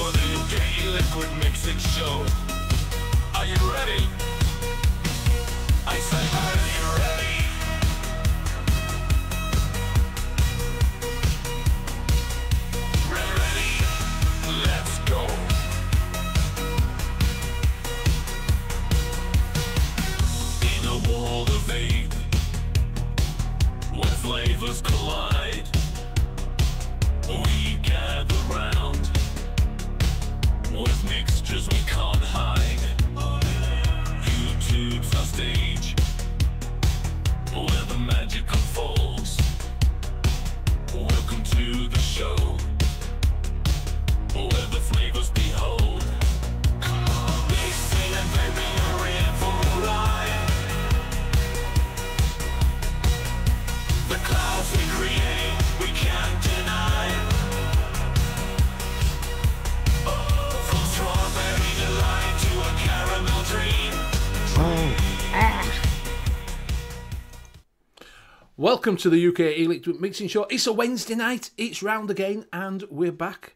for the UK Liquid Mixing Show. Are you ready? Welcome to the UK E-Liquid Mixing Show. It's a Wednesday night, it's round again, and we're back.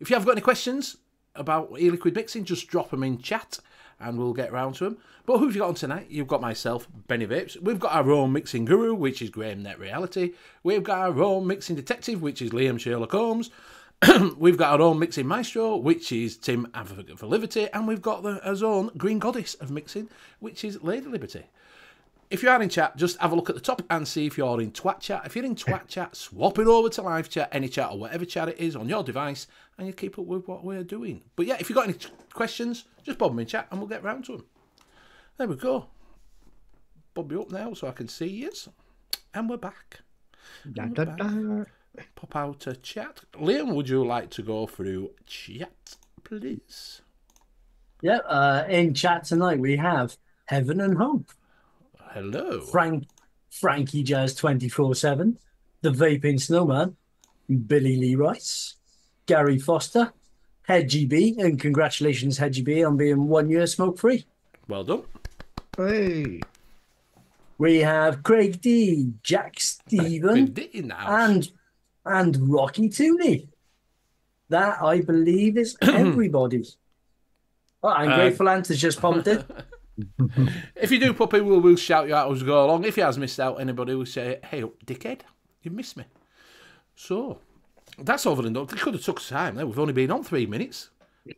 If you have got any questions about e-liquid mixing, just drop them in chat and we'll get round to them. But who've you got on tonight? You've got myself, Benny Vapes. We've got our own mixing guru, which is Graham Net Reality. We've got our own mixing detective, which is Liam Sherlock Holmes. we've got our own mixing maestro, which is Tim Advocate for Liberty. And we've got the, our own green goddess of mixing, which is Lady Liberty. If you are in chat, just have a look at the top and see if you're in Twat chat. If you're in Twat chat, swap it over to live chat, any chat or whatever chat it is on your device, and you keep up with what we're doing. But yeah, if you've got any t- questions, just bob them in chat and we'll get round to them. There we go. Bob me up now so I can see you. And we're back. Da, da, da. Pop out a chat. Liam, would you like to go through chat, please? Yep. Uh, in chat tonight we have Heaven and Hope, Hello. Frank, Frankie Jazz twenty four seven, the Vaping Snowman, Billy Lee Rice, Gary Foster, Hedgie B, and congratulations Hedgie B on being one year smoke free. Well done. Hey. We have Craig D, Jack Stephen, Been in the house. and and Rocky Tooney. That I believe is everybody. Oh, and Uh, Grateful Ant has just pumped it. If you do pop in, we'll, we'll shout you out as we go along. If he has missed out, anybody will say, hey, up, dickhead, you missed me. So, that's over and done. It could have took time. There. We've only been on three minutes.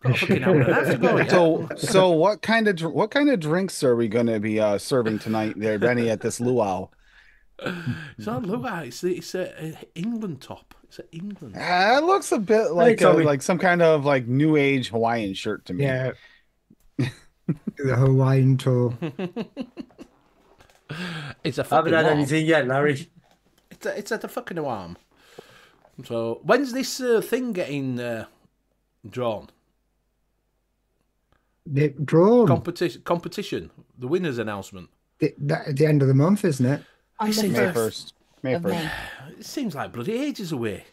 Got a fucking hour and a half to go yet. So, so what kind of what kind of drinks are we going to be uh, serving tonight, there, Benny, at this luau? It's not luau. It's, it's a, a England top. It's an England. Ah, it looks a bit like a, like some kind of like new age Hawaiian shirt to me. Yeah. the Hawaiian tour. It's a I fucking haven't had warm. anything yet, Larry. It's a, it's at a fucking arm. So, when's this uh, thing getting uh, drawn? The drawn Competition, competition, the winners announcement. the, the, at the end of the month, isn't it? I the May May first first. May first. It seems like bloody ages away.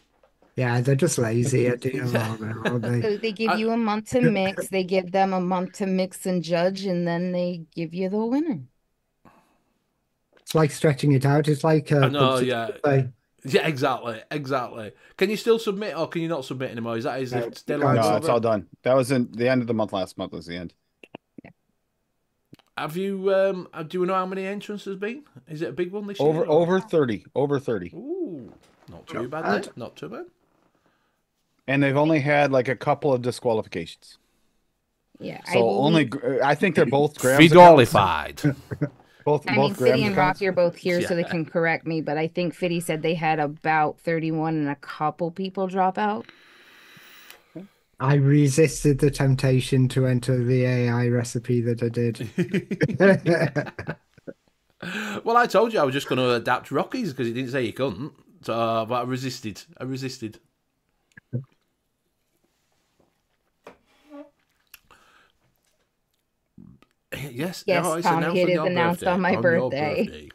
Yeah, they're just lazy at doing all that, aren't they? So they give you a month to mix. They give them a month to mix and judge, and then they give you the winner. It's like stretching it out. It's like uh, I know, yeah. Play. Yeah, exactly, exactly. Can you still submit, or can you not submit anymore? Is that is it deadline? can't. No, over? it's all done. That was in the end of the month last month was the end. Have you? Um, uh, do you know how many entrants there's been? Is it a big one this Over year? or- over 30. Over 30. Ooh, not too Not bad. bad. Not too bad. And they've only had like a couple of disqualifications. Yeah, I So only I think they're both Graham's accounts. Both I mean, both Fiddy Graham's and accounts. Rocky are both here, so they can correct me. But I think Fiddy said they had about 31 and a couple people drop out. I resisted the temptation to enter the AI recipe that I did. well, I told you I was just going to adapt Rockies because he didn't say he couldn't. So, uh, but I resisted. I resisted. Yes, Yes, no, it's Tom, announced it on is your announced birthday, on my your birthday.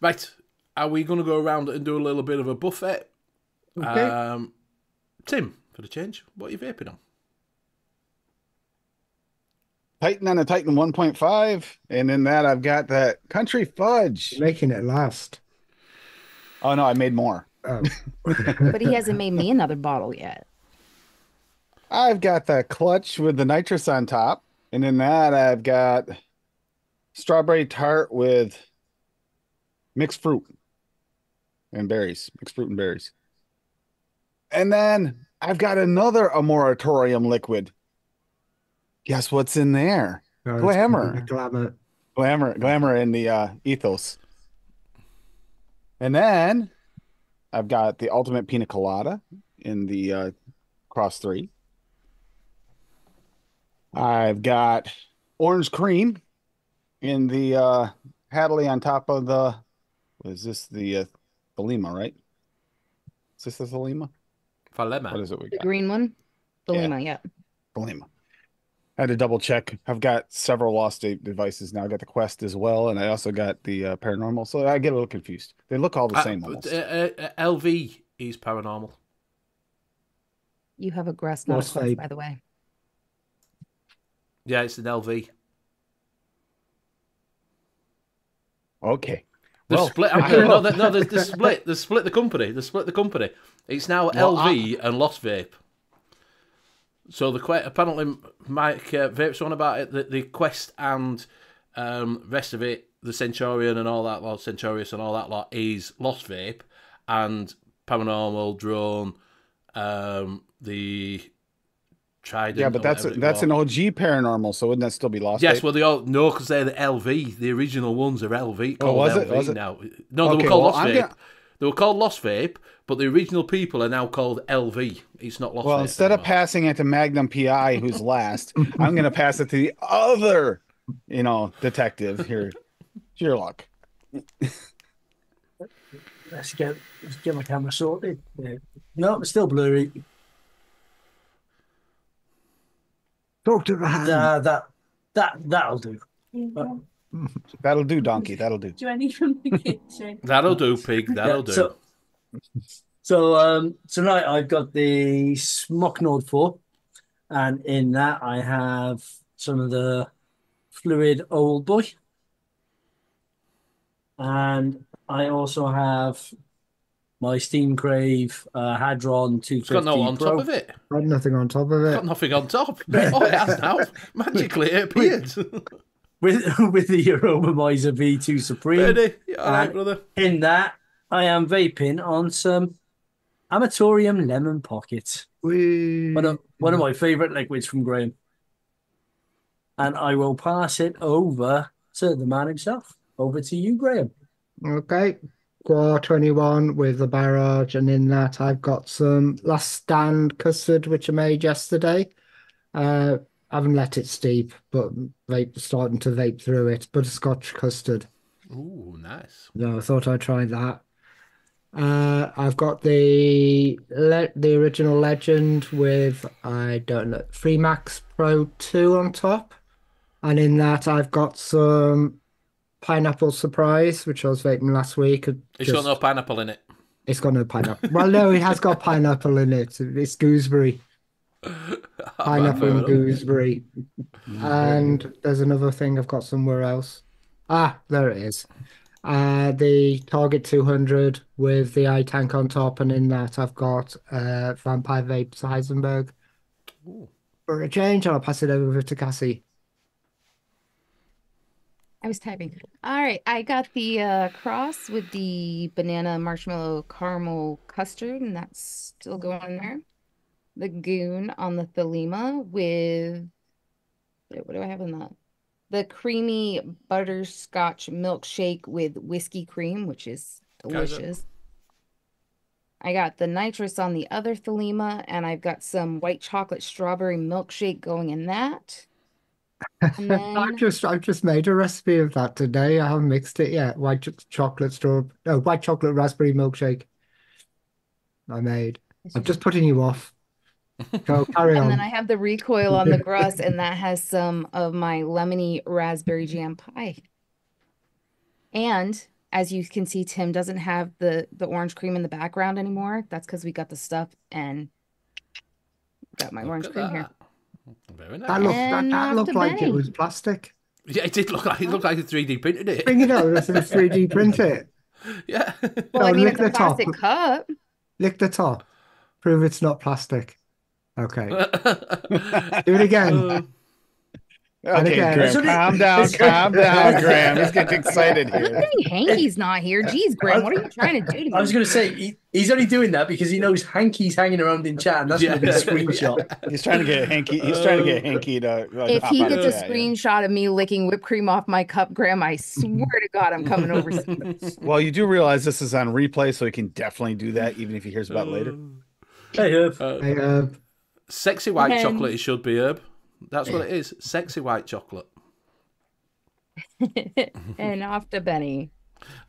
Right, are we going to go around and do a little bit of a buffet? Okay. Um, Tim, for the change, what are you vaping on? Titan and a Titan 1.5. And in that I've got that country fudge. Making it last. Oh no, I made more. Oh. But he hasn't made me another bottle yet. I've got the clutch with the nitrous on top, and in that I've got strawberry tart with mixed fruit and berries, mixed fruit and berries. And then I've got another a moratorium liquid. Guess what's in there? Oh, Glamour. Glamour. Glamour, glamour in the uh, ethos. And then I've got the ultimate pina colada in the uh, cross three. I've got orange cream in the uh, Hadaly on top of the. What is this? The uh, Thelema, right? Is this the Thelema? What Falema. is it? We The got green one? The Yeah. Lima, yeah. Thelema. I had to double check. I've got several Lost Vape devices now. I got the Quest as well, and I also got the uh, paranormal. So I get a little confused. They look all the Uh, same but, almost. uh, uh, LV is paranormal. You have a grass, not Lost a quest, by the way. Yeah, it's an LV. Okay. The Well, split. I No, don't no, know. the, no, split. The split the company. The split the company. It's now Well, LV and Lost Vape. So the apparently Mike uh, Vape's on about it. The, the Quest and um, rest of it, the Centurion and all that lot, Centaurus and all that lot is Lost Vape, and Paranormal Drone, um, the Trident. Yeah, but that's whatever it that's an was. OG paranormal, so wouldn't that still be lost? Yes, Tape? well, they all no, because they're the LV. The original ones are LV. Oh, Called was LV it? Was it? No, they Okay, were called well, Lost I'm Vape. gonna- They were called Lost Vape, but the original people are now called LV. It's not Lost Well, Vape instead of passing it to Magnum PI, who's last, I'm going to pass it to the other, you know, detective here, Sherlock. Let's get let's get my camera sorted. Yeah. No, it's still blurry. Talk to the hand. Uh, that that that'll do. Do That'll do, donkey. That'll do. I need from the kitchen? That'll do, pig. That'll Yeah, do. So, so um, tonight I've got the Smok Nord 4, and in that I have some of the Fluid Old Boy, and I also have my Steam Crave uh, Hadron 250 it's got no on Pro. top of it. Got nothing on top of it. Got it. nothing on top. oh, it has now. Magically, it appeared. with with the Aromamizer V2 Supreme. Ready? All right, Uh, brother. In that, I am vaping on some Amatorium Lemon Pocket. We... One of, one of my favorite liquids from Graham. And I will pass it over to the man himself. Over to you, Graham. Okay. Gore 21 with the barrage, and in that I've got some last stand custard which I made yesterday. Uh, I haven't let it steep, but vape starting to vape through it. Butterscotch custard. Ooh, nice. No, I thought I'd try that. Uh, I've got the le the original Legend with I don't know Freemax Pro 2 on top, and in that I've got some Pineapple Surprise, which I was vaping last week. It It's got no pineapple in it. It's got no pineapple. Well, no, it has got pineapple in it. It's gooseberry, pineapple and gooseberry, and there's another thing I've got somewhere else. Ah, there it is. Uh, the Target 200 with the iTank on top, and in that I've got uh, Vampire Vapes Heisenberg. For a change, I'll pass it over to Cassie. I was typing. All right, I got the uh, cross with the banana marshmallow caramel custard, and that's still going in there. The goon on the Thelema with what what do I have in that? The creamy butterscotch milkshake with whiskey cream, which is delicious. I got the nitrous on the other Thelema, and I've got some white chocolate strawberry milkshake going in that. And I've just I've just made a recipe of that today. I haven't mixed it yet. White ch- chocolate straw, no, white chocolate raspberry milkshake. I made. I'm just putting you off. Go carry And then. I have the recoil on the Grus, and that has some of my lemony raspberry jam pie. And as you can see, Tim doesn't have the the orange cream in the background anymore. That's because we got the stuff and got my Look orange at cream here. That. Very That nice. looked that, that looked like it was plastic. Yeah, it did look like it looked like a 3D printed it. Bring it out. Let's 3D print it. Yeah. Well, I mean, lick it's a the top. plastic cup. Lick the top. Prove it's not plastic. Okay. Do it again. Oh. Okay, Graham, That's what it- calm down, calm down, Graham. He's getting excited Good here. thing Hanky's not here. Jeez, Graham, what are you trying to do to me? I was going to say he, he's only doing that because he knows Hanky's hanging around in chat, and that's Yeah. going to be a screenshot. He's trying to get Hanky. He's trying to get Hanky to. Like, if he gets a chat, yeah. screenshot of me licking whipped cream off my cup, Graham, I swear to God, I'm coming over. Well, you do realize this is on replay, so he can definitely do that, even if he hears about it later. Hey, Herb. Hey, uh, Sexy white chocolate, it should be herb. That's what it is. Sexy white chocolate. and off to Benny.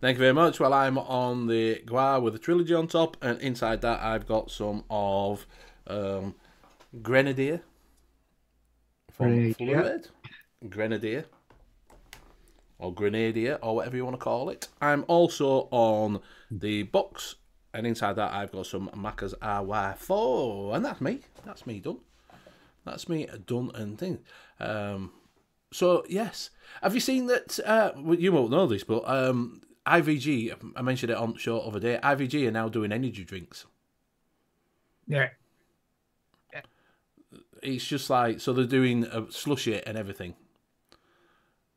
Thank you very much. Well, I'm on the Gua with a trilogy on top, and inside that I've got some of um, Grenadier from Grenadier. Fluid. Grenadier. Or Grenadier, or whatever you want to call it. I'm also on the box, and inside that I've got some Macca's RY4, and that's me. That's me done. That's me done and thing. Um, so yes, have you seen that? Uh, well, you won't know this, but um, IVG. I mentioned it on the show other day. IVG are now doing energy drinks. yeah. yeah. It's just like so they're doing a slushy and everything.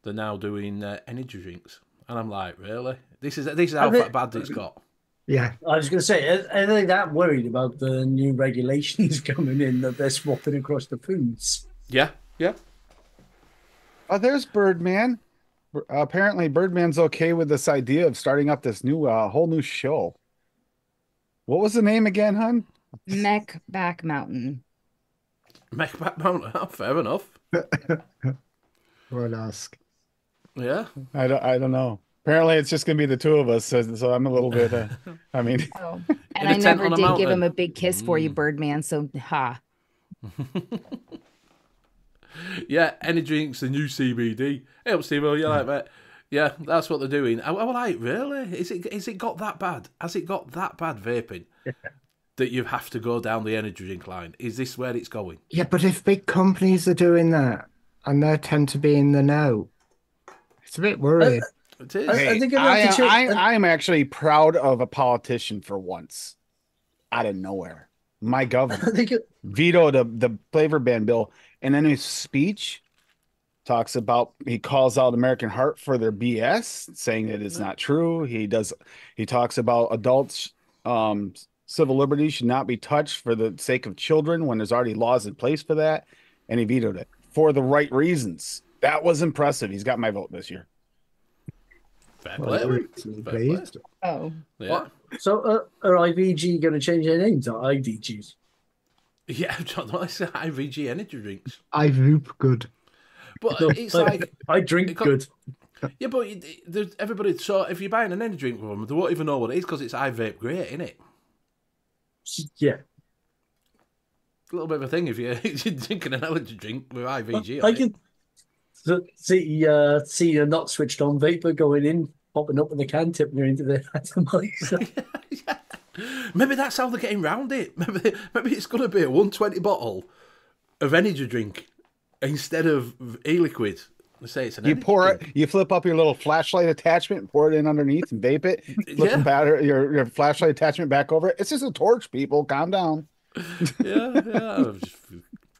They're now doing uh, energy drinks, and I'm like, really? This is this is how bad it's got. Yeah. I was going to say, are, are they that worried about the new regulations coming in that they're swapping across the foods? Yeah, yeah. Oh, there's Birdman. Apparently, Birdman's okay with this idea of starting up this new, uh, whole new show. What was the name again, hun? Mech Back Mountain. Make back mountain. Oh, fair enough. We'll ask. Yeah. I don't, I don't know. Apparently, it's just gonna be the two of us, so, so I'm a little bit. Uh, I mean, Oh, and a I tent never on a did give him a big kiss for you, Birdman. So ha. Yeah, energy drinks, the new CBD. Hey up, Steve, you like that? Yeah, that's what they're doing. I, I like, really? Is it is it got that bad? Has it got that bad vaping that you have to go down the energy drink line? Is this where it's going? Yeah, but if big companies are doing that and they tend to be in the know, it's a bit worrying. It is. I- hey, think I'd like I, to check- I, I'm actually proud of a politician for once, out of nowhere. My governor. I think it, vetoed the, the flavor ban bill and in his speech talks about he calls out American Heart for their BS, saying that it's not true. He does he talks about adults um civil liberties should not be touched for the sake of children when there's already laws in place for that. And he vetoed it for the right reasons. That was impressive. He's got my vote this year. Fair Well, play. Fair play. Oh, Yeah. so uh, are IVG going to change their names to IDGs? Yeah, John, I say IVG energy drinks. I voop good. But it's like, I drink it got- good. yeah, but it- it- there's everybody. So if you're buying an energy drink from them, they won't even know what it is because it's iVape great, isn't it? Yeah, A little bit of a thing if you're, you're drinking an energy drink with IVG. I on it. can so- see uh, see a not switched on vapor going in, popping up with a can tip near into the atomizer. yeah. Maybe that's how they're getting round it. Maybe maybe it's going to be a 120 bottle of energy drink instead of e-liquid. They say it's an You energy pour it, you flip up your little flashlight attachment, pour it in underneath and vape it, flip Yeah. the batter, your, your flashlight attachment back over it. It's just a torch, people. Calm down. Yeah, yeah. I just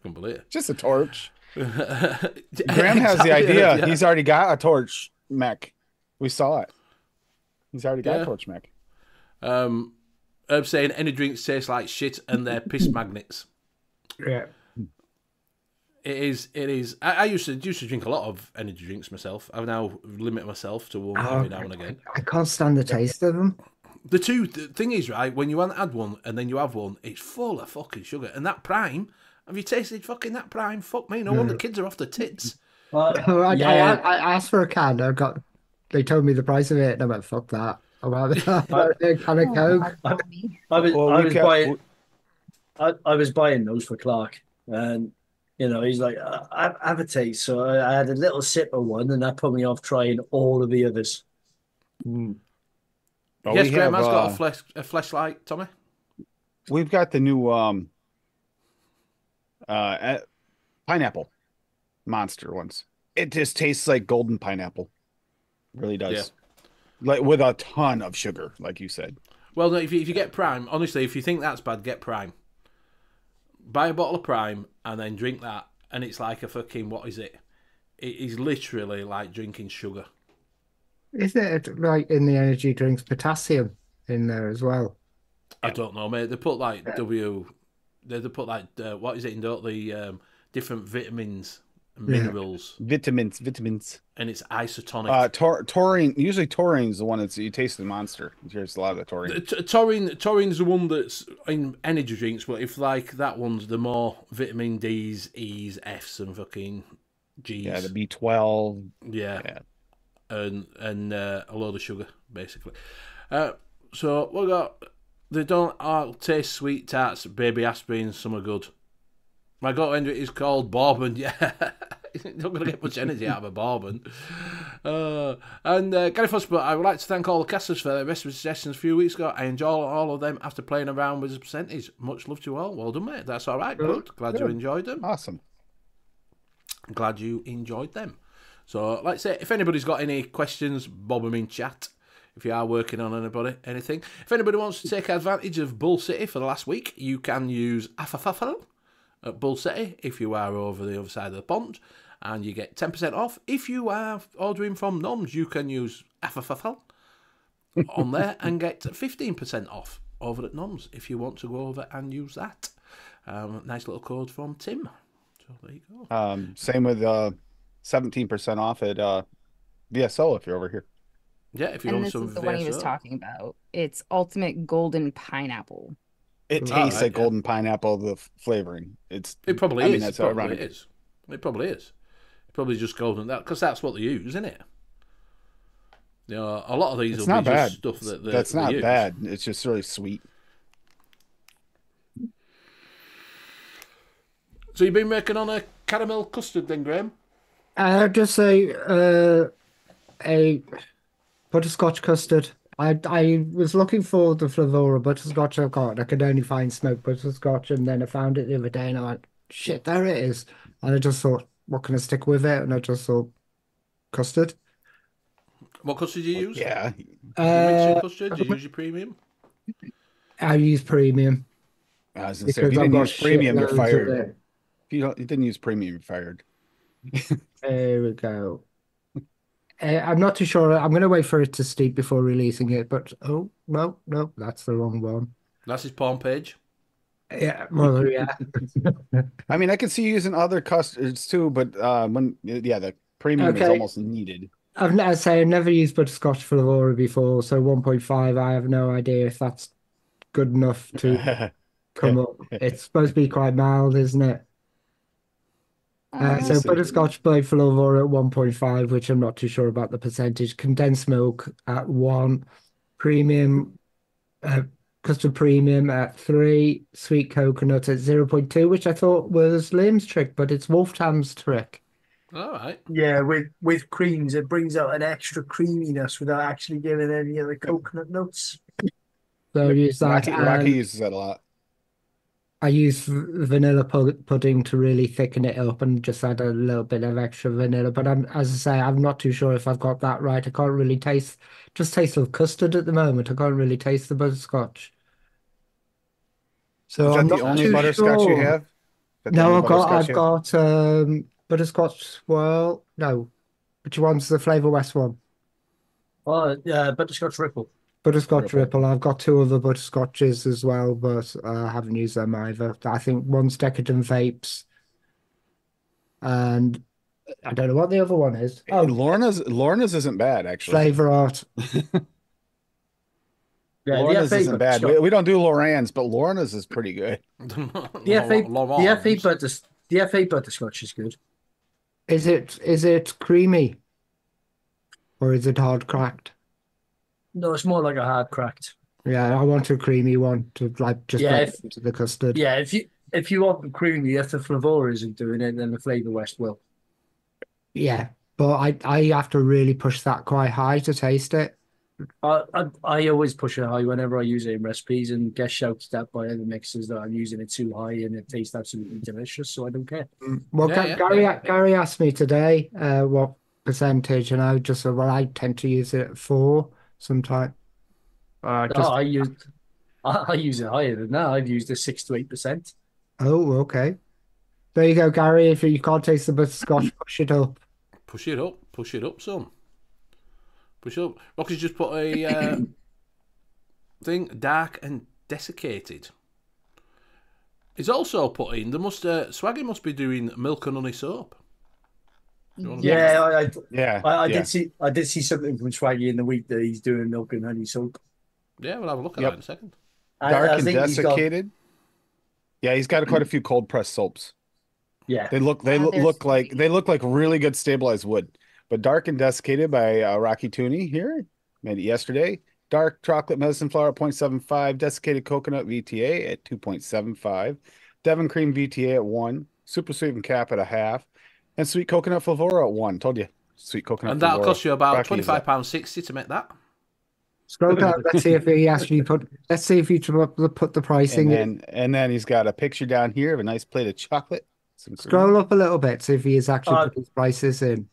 couldn't believe it. Just a torch. Graham Graham has the idea. He's already got a torch mech. We saw it. He's already got Yeah. a torch mech. Um, Herb saying energy drinks taste like shit and they're piss magnets. Yeah. It is. It is. I, I used to used to drink a lot of energy drinks myself. I've now limited myself to one every now and again. I can't stand the taste of them. The two the thing is right when you haven't had one and then you have one, it's full of fucking sugar. And that prime, have you tasted fucking that prime? Fuck me, no wonder kids are off the tits. I, I, yeah, I, I asked for a can. I got. They told me the price of it, and I went, "Fuck that." I want a can of Coke. Oh, I was Well, I was kept- buying I, I was buying those for Clark, and you know he's like, I, have, have a taste. So I, I had a little sip of one, and that put me off trying all of the others. Oh, yes, we Graham have, has got uh, a flesh a fleshlight, Tommy. We've got the new um uh uh, pineapple monster ones. It just tastes like golden pineapple. Really does. Yeah. Like with a ton of sugar, like you said. Well, no, if you, if you get prime, honestly, if you think that's bad, get prime. buy a bottle of Prime and then drink that, and it's like a fucking what is it? It is literally like drinking sugar. Isn't it like in the energy drinks potassium in there as well? I don't know, mate. They put like W, they, they put like uh, what is it in don't the um, different vitamins, and Yeah. Minerals, Vitamins, vitamins. and it's isotonic. Uh, tor- taurine. Usually taurine's the one that's you taste the monster. There's a lot of the taurine. T- taurine, taurine's the one that's in energy drinks, but if like that one's the more vitamin D's, E's, F's, and fucking G's. Yeah, the B12. Yeah. Yeah. And and uh, a load of sugar, basically. Uh, so we got they don't all taste sweet tarts, baby aspirin, some are good. My gut end is called bourbon. Yeah, you're not going to get much energy out of a bourbon. Uh, and uh, Gary Fussbut, I would like to thank all the casters for their recipe suggestions a few weeks ago. I enjoy all of them after playing around with the percentage. Much love to you all. Well done, mate. That's all right. Good. Glad you enjoyed them. Awesome. Glad you enjoyed them. So, like I say, if anybody's got any questions, bob them in chat. If you are working on anybody, anything. If anybody wants to take advantage of Bull City for the last week, you can use Afafafal at Bull City if you are over the other side of the pond, and you get 10% off. If you are ordering from Noms, you can use Afafafal on there and get 15% off over at Noms if you want to go over and use that. Um, nice little code from Tim. So there you go. Um, same with uh, 17% off at uh, VSO if you're over here. Yeah, if you And want this some is the one he was talking about. It's ultimate golden pineapple. It tastes right, like yeah. golden pineapple, the f- flavoring. It's It probably I is. mean, that's it probably ironic. is. It probably is. It's probably just golden that because that's what they use, isn't it? You know, a lot of these It's will not be bad. just stuff that they, That's they not use. bad. It's just really sweet. So you've been working on a caramel custard then, Graham? I uh, just a uh, a butterscotch custard. I I was looking for the Flavora butterscotch I've got. I could only find smoked butterscotch, and then I found it the other day, and I went, "Shit, there it is!" And I just thought, "What can I stick with it?" And I just thought, custard. What custard do you use? Yeah. You mix Uh, custard? Do you use your premium? I use premium I was gonna say, if you didn't use premium, you're fired. If you, don't, you didn't use premium, you're fired. There we go. Uh, I'm not too sure. I'm going to wait for it to steep before releasing it, but oh, no, no, that's the wrong one. That's his porn page. Yeah, well, yeah. I mean, I can see you using other custards too, but uh, when yeah, the premium is almost needed. I've I say I've never used butterscotch Flavora before, so 1.5. I have no idea if that's good enough to come up. It's supposed to be quite mild, isn't it? Uh, so Um, butterscotch by Flavora at 1.5, which I'm not too sure about the percentage. Condensed milk at one, premium, uh, custard premium at three, sweet coconut at 0.2, which I thought was Liam's trick, but it's Wolfham's trick. All right. Yeah, with with creams, it brings out an extra creaminess without actually giving any of the coconut notes. So I use that. Rocky, Rocky uses that a lot. I use vanilla pudding to really thicken it up and just add a little bit of extra vanilla. But I'm, as I say, I'm not too sure if I've got that right. I can't really taste, just taste of custard at the moment. I can't really taste the butterscotch. So Is I'm that the not only too butterscotch you sure. have? That No, I've got, I've got um butterscotch swirl. No, which one's the Flavor West one? Oh, yeah, butterscotch ripple. Butterscotch Ripple. Ripple. I've got two other butterscotches as well, but uh, I haven't used them either. I think one's Decadent Vapes, and I don't know what the other one is. have? Oh, Lorna's Lorna's isn't bad actually. Flavor Art. Yeah, the Lorna's FA isn't bad. We, we don't do Loran's, but Lorna's is pretty good. The FA, the FA butters, the FA butterscotch is good. Is it is it creamy, or is it hard cracked? No, it's more like a hard cracked. Yeah, I want a creamy one to like just Yeah, if- into the custard. Yeah, if you if you want the creamy, if the Flavora isn't doing it, then the Flavor West will. Yeah, but I I have to really push that quite high to taste it. I, I I always push it high whenever I use it in recipes and get shouted at by other mixers that I'm using it too high and it tastes absolutely delicious, so I don't care. Well, Yeah, Ga- yeah, Gary yeah. Gary asked me today uh, what percentage, and I just said, well, I tend to use it at four sometime. Uh, No, I use I, I use it higher than that. I've used a six to eight percent. Oh, okay. There you go, Gary. If you can't taste the butterscotch, push it up. Push it up. Push it up, some. Push it up. Rocky's just put a uh, thing dark and desiccated. He's also put in. There must uh, Swaggy must be doing milk and honey soap. You Yeah, I, I, Yeah. I, I yeah. did see I did see something from Swaggy in the week that he's doing milk and honey soap. Yeah, we'll have a look at Yep. that in a second. Dark I and think he's got- desiccated. Yeah, he's got quite a few cold pressed soaps. yeah, They look they Ah, lo- look like they look like really good stabilized wood. But dark and desiccated by uh, Rocky Tooney here made it yesterday. Dark chocolate medicine flower at 0.75, desiccated coconut VTA at 2.75, Devon cream VTA at one, super sweet and cap at a half, and sweet coconut Flavora at one. Told you, sweet coconut. And that'll Flavora. cost you about Rocky twenty is five up. pounds sixty to make that. Scroll down. Let's see if he actually put. Let's see if he put the put the pricing And in. and then he's got a picture down here of a nice plate of chocolate. Some cream. Scroll up a little bit. See if he has actually Uh, put his prices in.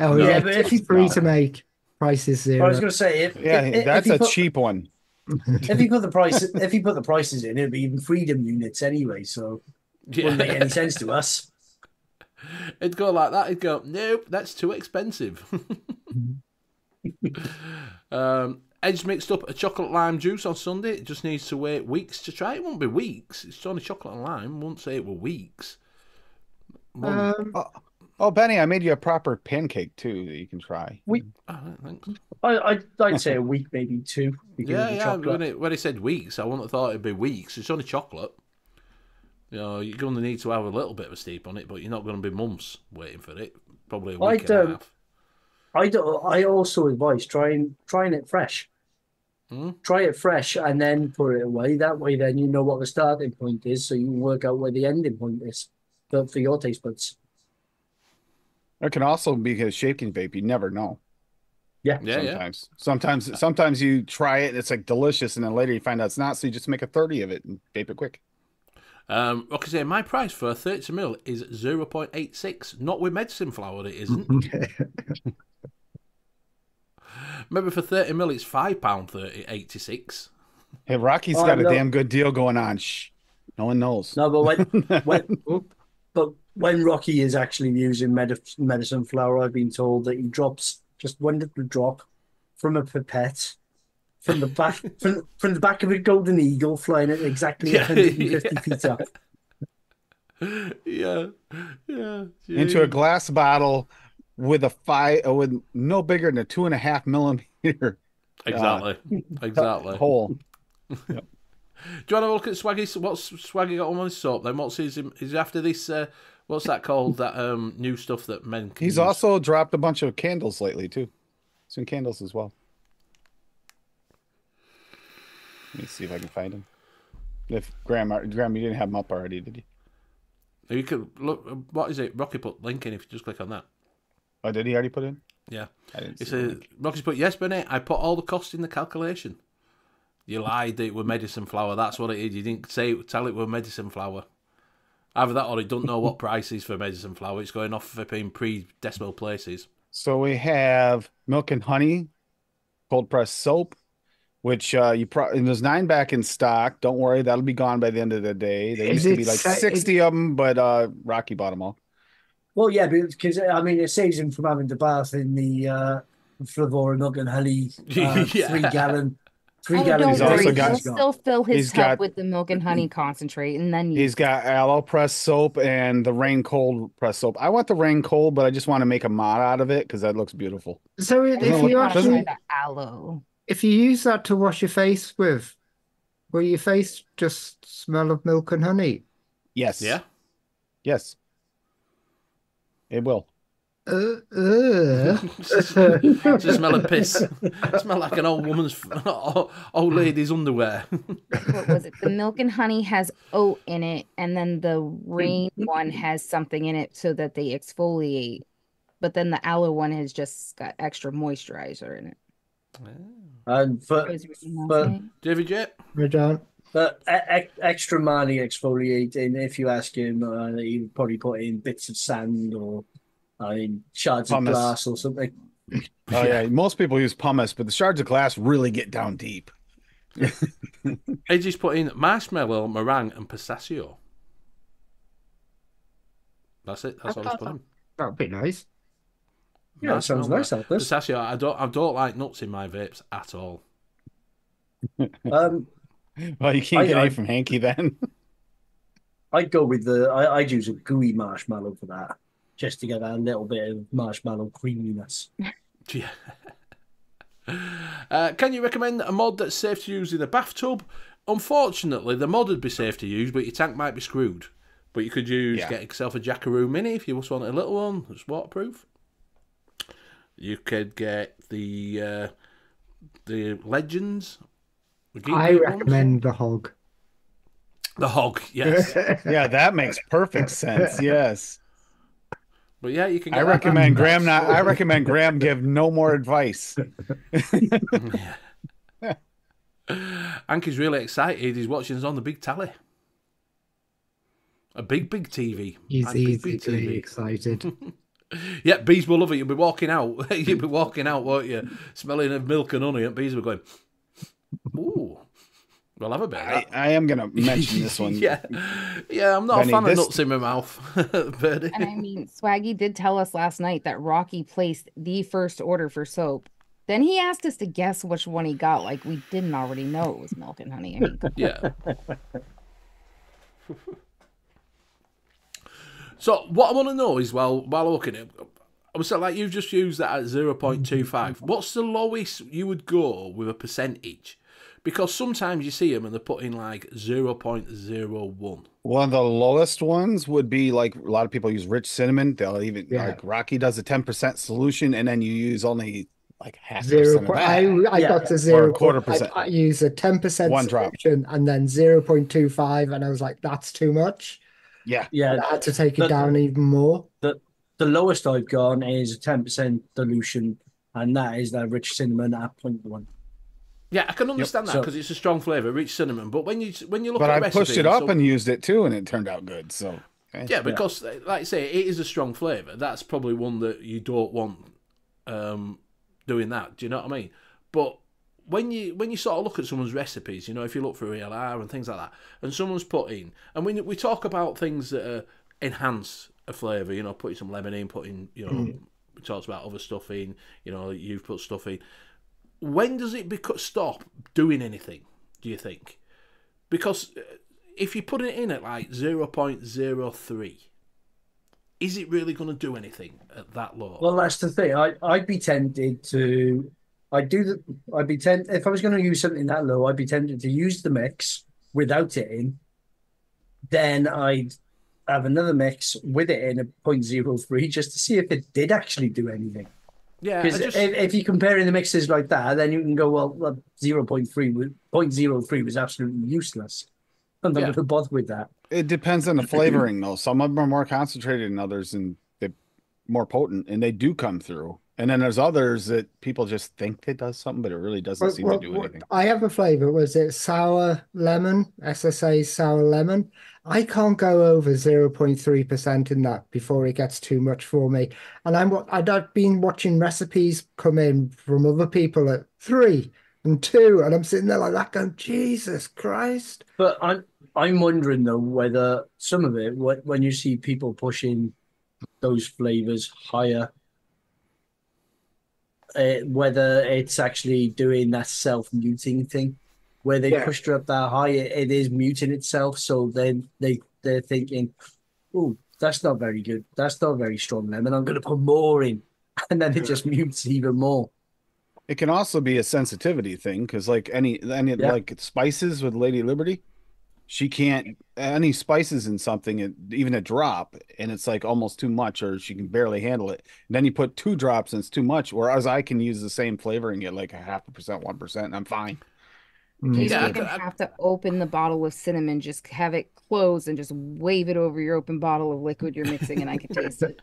Oh No, yeah, but if he's free to make. Prices zero. I was going to say if Yeah, if, if, that's he a put, cheap one. if he put the price if he put the prices in, it'd be even freedom units anyway, so it wouldn't make any sense to us. It'd go like that. It'd go, nope, that's too expensive. um, Edge mixed up a chocolate lime juice on Sunday. It just needs to wait weeks to try. It won't be weeks. It's only chocolate and lime. Won't say it were weeks. Won't- Um, Oh, oh, Benny, I made you a proper pancake too that you can try. oh. I, I'd, I'd say a week, maybe two. Yeah, yeah. chocolate. When it when he said weeks, I wouldn't have thought it'd be weeks. It's only chocolate. You know, you're going to need to have a little bit of a steep on it, but you're not going to be months waiting for it. Probably a week I'd, and a um, half. I do, I also advise trying trying it fresh. Hmm? Try it fresh and then put it away. That way, then you know what the starting point is, so you can work out where the ending point is for, for your taste buds. It can also be a shaking vape. You never know. Yeah, Yeah, yeah. sometimes, sometimes, sometimes you try it and it's like delicious, and then later you find out it's not. So you just make a thirty of it and vape it quick. Um, Rocky say my price for a 30 mil is 0.86. Not with medicine flower, it isn't. Maybe for 30 mil, it's £5.30, 86. Hey, Rocky's Oh, got a no. damn good deal going on. Shh, no one knows. No, but when when but when Rocky is actually using medi- medicine flower, I've been told that he drops just one little drop from a pipette from the back from, from the back of a golden eagle flying at exactly Yeah, 150 yeah. feet up. Yeah, yeah. Into a glass bottle with a five, uh, with no bigger than a two and a half millimeter Exactly, exactly. hole. Do you want to have look at Swaggy? What's Swaggy got on his soap? Then what's his? Is he after this? Uh, what's that called? That um new stuff that men. Can He's use? also dropped a bunch of candles lately too. Some candles as well. Let me see if I can find him. If Graham, Graham, you didn't have him up already, did you? You could look. Uh, what is it? Rocky put link in if you just click on that. Oh, did he already put in? Yeah. I didn't It's see the a link. Rocky's put yes, Benny. I put all the cost in the calculation. You lied that it were medicine flower. That's what it is. You didn't say tell it were medicine flower. Either that or he don't know what price is for medicine flower. It's going off for flipping pre decimal places. So we have milk and honey, cold pressed soap, which uh, you pro- and there's nine back in stock. Don't worry, that'll be gone by the end of the day. There Is used to be like sa- sixty of them, but uh, Rocky bought them all. Well, yeah, because I mean, it saves him from having to bath in the uh, Flavora Milk and Honey uh, Yeah. three gallon, three Oh, gallon. don't He's worry. also He'll still fill his he's tub got- with the milk and honey concentrate, and then He's got aloe pressed soap and the rain cold pressed soap. I want the rain cold, but I just want to make a mod out of it because that looks beautiful. So if Doesn't you want actually aloe. If you use that to wash your face with, will your face just smell of milk and honey? Yes. Yeah. Yes. It will. Uh, uh. Just smell of piss. smell like an old woman's, old lady's underwear. What was it? The milk and honey has oat in it, and then the rain one has something in it so that they exfoliate. But then the aloe one has just got extra moisturizer in it. And for, That was your email but- saying? David Jet? I don't. but e- extra money exfoliating, if you ask him, uh, he would probably put in bits of sand or I mean, shards Pumice. of glass or something. Oh yeah. Most people use pumice, but the shards of glass really get down deep. Edgy's put in marshmallow, meringue, and pistachio. That's it. That's all he's put in. That'd be nice. Yeah, that sounds nice, that does. Pistachio, I don't, I don't like nuts in my vapes at all. Um, Well, you can't I- get I- any from Hanky then. I'd go with the. I, I'd use a gooey marshmallow for that, just to get a little bit of marshmallow creaminess. Yeah. Uh, can you recommend a mod that's safe to use in a bathtub? Unfortunately, the mod would be safe to use, but your tank might be screwed. But you could use Yeah. get yourself a Jackaroo Mini if you just want a little one that's waterproof. You could get the uh, the Legends. the Geek I Boot ones. recommend the hog. the Hog. Yes, yeah, that makes perfect sense. Yes. but yeah, you can. Get I recommend That- Graham not I recommend Graham give no more advice. Hanky's really excited. He's watching us on the big tally. A big, big TV. He's Like, big, big easily excited. Yeah, bees will love it. You'll be walking out. You'll be walking out, won't you? Smelling of milk and honey, and bees will be going, Ooh, we'll have a bit of I. I am gonna mention this one. yeah, yeah, I'm not Benny, a fan this- of nuts in my mouth, Birdie. And I mean, Swaggy did tell us last night that Rocky placed the first order for soap. Then he asked us to guess which one he got, like we didn't already know it was milk and honey. I mean, Yeah. So what I want to know is, well, while looking at I was like, you've just used that at zero point two five. What's the lowest you would go with a percentage? Because sometimes you see them and they're putting like zero point zero one. One of the lowest ones would be like a lot of people use rich cinnamon. They'll even Yeah. like Rocky does a ten percent solution, and then you use only like half Zero. percent of point- I I Yeah. got to zero. Or a quarter point- I- percent. I, use a ten percent One drop. solution and then zero point two five, and I was like, that's too much. Yeah, Yeah, And I had to take it the- down even more. the the lowest I've gone is a ten percent dilution, and that is that rich cinnamon at point one. Yeah, I can understand that So- because it's a strong flavour, rich cinnamon. But when you when you look but at I recipes, pushed it up so- and used it too, and it turned out good. So Yeah, because like I say, it is a strong flavour. That's probably one that you don't want um, doing that. Do you know what I mean? But when you when you sort of look at someone's recipes, you know, if you look for ELR and things like that, and someone's put in, and when we talk about things that uh, enhance a flavour, you know, putting some lemon in, putting, you know, we talked about other stuff in, you know, you've put stuff in. When does it beco- stop doing anything? Do you think? Because uh, if you put it in at like 0.03, is it really going to do anything at that low? Well, that's the thing. I I'd be tempted to. I do the. I'd be tempted if I was going to use something that low. I'd be tempted to use the mix without it in. Then I'd have another mix with it in a 0.03 just to see if it did actually do anything. yeah, Because just, if, if you're comparing the mixes like that, then you can go, well, well 0.3 was 0.03 was absolutely useless. I'm not Yeah. going to bother with that. it depends on the flavoring though. Some of them are more concentrated than others, and they're more potent, and they do come through. And then there's others that people just think it does something, but it really doesn't Well, seem well, to do what- anything. I have a flavor. Was it sour lemon? SSA sour lemon. I can't go over 0.3% in that before it gets too much for me. And I'm what I'd I've been watching recipes come in from other people at three and two, and I'm sitting there like that going, Jesus Christ. But I'm I'm wondering though whether some of it, wh- when you see people pushing those flavors higher, uh, whether it's actually doing that self-muting thing, where they Yeah. pushed her up that high, it, it is muting itself. So then they they're thinking, "Oh, that's not very good. That's not very strong lemon. I'm going to put more in," and then it just mutes even more. It can also be a sensitivity thing because, like any any Yeah. like spices with Lady Liberty, she can't any spices in something, it, even a drop, and it's like almost too much, or she can barely handle it. And then you put two drops, and it's too much. Whereas I can use the same flavor and get like a half a percent, one percent, and I'm fine. Mm. you Yeah, don't even have to open the bottle of cinnamon. Just have it closed and just wave it over your open bottle of liquid you're mixing, and I can taste it.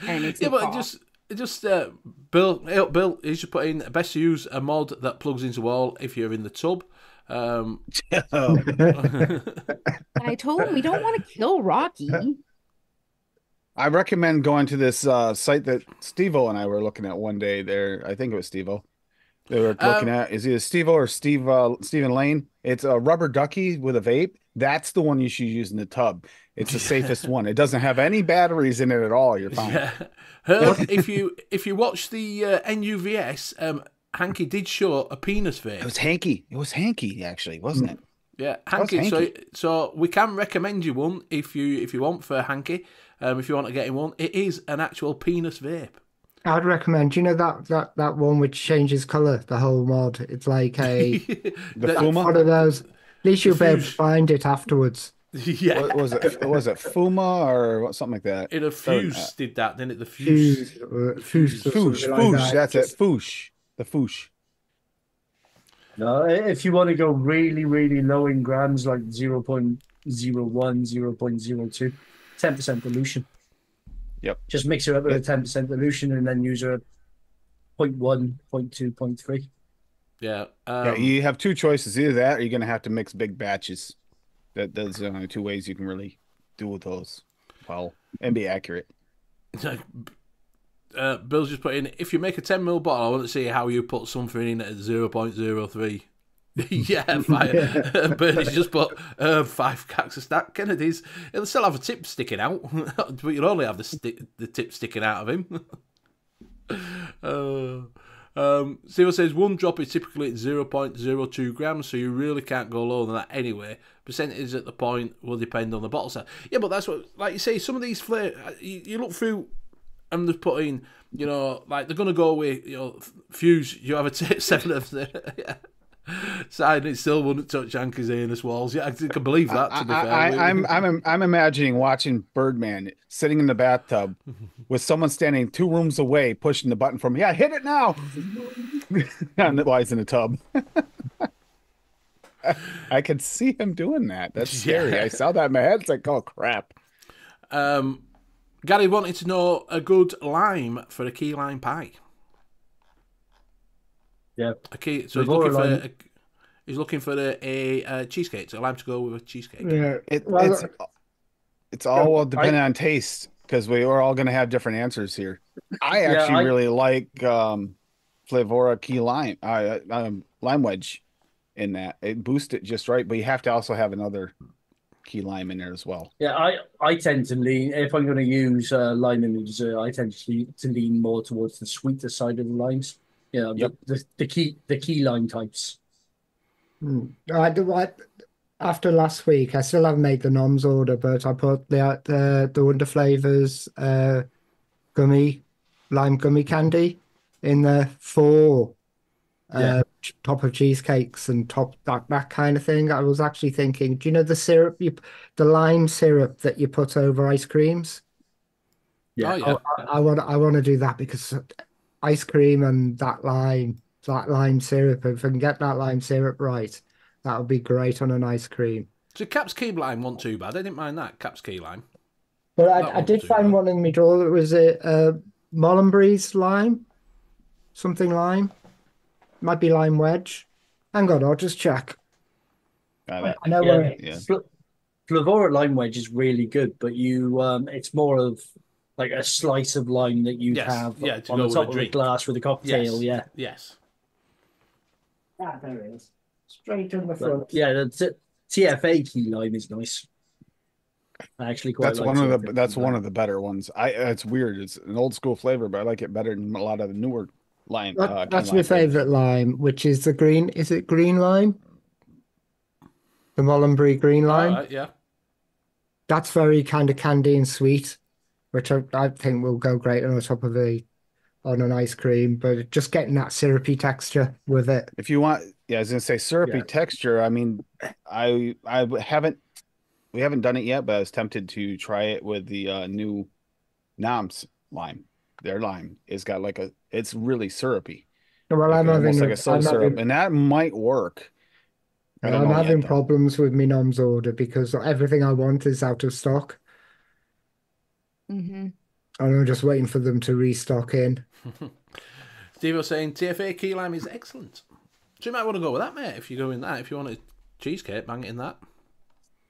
And it makes yeah, but cough. just just uh, Bill, Bill, you should put in best to use a mod that plugs into wall if you're in the tub. Um, I told him we don't want to kill Rocky. I recommend going to this uh, site that Stevo and I were looking at one day. There, I think it was Stevo. They were looking at is either Stevo or Steve uh, Stephen Lane. It's a rubber ducky with a vape. That's the one you should use in the tub. It's the safest one. It doesn't have any batteries in it at all. You're fine. Yeah. Herb, if you if you watch the uh, NUVS, um, Hanky did show a penis vape. It was Hanky. It was Hanky actually, wasn't it? Yeah, was Hanky. So, so we can recommend you one if you if you want for Hanky. Um, if you want to get him one, it is an actual penis vape. I'd recommend. You know that that that one which changes color. The whole mod. It's like a The That- Fuma. one of those. At least you'll be able to find it afterwards. yeah, What was it? Was it Fuma or what- something like that? it a fuse uh, did that, didn't it? The fuse. Fuse, uh, fuse, or Foosh, something like foosh. that. That's it. Foosh. The foosh. No, if you want to go really, really low in grams, like 0.01, 0.02, 10% dilution. Yep. Just mix it up with a 10% dilution and then use a 0.1, 0.2, 0.3. Yeah. Um, yeah, you have two choices. Either that, or you're gonna have to mix big batches. That those are the only two ways you can really do with those well and be accurate. uh, Bill's just put in if you make a 10 ml bottle, I want to see how you put something in at 0.03. yeah, fine. Bernie's just put uh, five cacks a stack. Kennedy's, he'll still have a tip sticking out, but you'll only have the, sti- the tip sticking out of him. uh, um, Steve says one drop is typically at 0.02 grams, so you really can't go lower than that anyway. Percentage at the point will depend on the bottle size. Yeah, but that's what, like you say, some of these flavors, you, you look through and they're putting, you know, like they're going to go away. you know, Fuse, you have a t- seven of the. yeah. Side it still wouldn't touch Hanky's anus walls. Yeah, I can believe that. To be fair, I, I, I'm I'm I'm imagining watching Birdman sitting in the bathtub with someone standing two rooms away pushing the button for me. Yeah, hit it now. and while he's in the tub. I could see him doing that. That's scary. Yeah. I saw that in my head. It's like, oh crap. Um, Gary wanted to know a good lime for a key lime pie. Yeah. A key, so he's looking for a, he's looking for a, a, uh cheesecake. So lime to go with a cheesecake. Yeah. It, Well, it's it's all well dependent on taste because we are all going to have different answers here. I Yeah, actually I- really like um, Flavorah Key Lime, uh, um, Lime Wedge, in that it boosts it just right. But you have to also have another key lime in there as well. Yeah, I, I tend to lean, if I'm going to use uh, lime in the dessert, I tend to lean, to lean more towards the sweeter side of the limes. You know, Yep. the, the, the key the key lime types. Mm. I, do- I, after last week, I still haven't made the noms order, but I put the the the Wonder Flavors uh, gummy lime gummy candy in there for uh, Yeah. ch- top of cheesecakes and top that that kind of thing. I was actually thinking, do you know the syrup you the lime syrup that you put over ice creams? Oh yeah. I, I want I want to do that because ice cream and that lime that lime syrup. If I can get that lime syrup right, that would be great on an ice cream. So Cap's key lime wasn't too bad. I didn't mind that Cap's key lime. But I, I did find bad. one in my drawer that was a uh, Molinberry's lime, something lime, might be lime wedge. Hang on, I'll just check. That- I know Yeah, where. yeah. Fl- Flavorah lime wedge is really good, but you um, it's more of like a slice of lime that you Yes, have yeah, to on the top a of drink. a glass with a cocktail. Yeah, Yes. Ah, there it is. Straight on the But, front. yeah. The t- TFA key lime is nice. I actually quite That's like one of the that's one of the better ones. I it's weird. It's an old school flavor, but I like it better than a lot of the newer lime. That- uh, that's lime my favorite lime, which is the green. Is it green lime? The Molinberry green lime. All right, yeah. That's very kind of candy and sweet, which I, I think will go great on the top of a on an ice cream. But just getting that syrupy texture with it. If you want, yeah, I was gonna say syrupy Yeah. texture. I mean, I I haven't we haven't done it yet, but I was tempted to try it with the uh, new Noms lime. Their lime is got like a it's really syrupy, Well, like I'm having like a soda syrup, having, and that might work. I am know yet, having though. problems with my nom's order because everything I want is out of stock, Mm-hmm. and I'm just waiting for them to restock in. Steve was saying TFA key lime is excellent. So you might want to go with that, mate. If you go in that, if you want a cheesecake, bang it in that.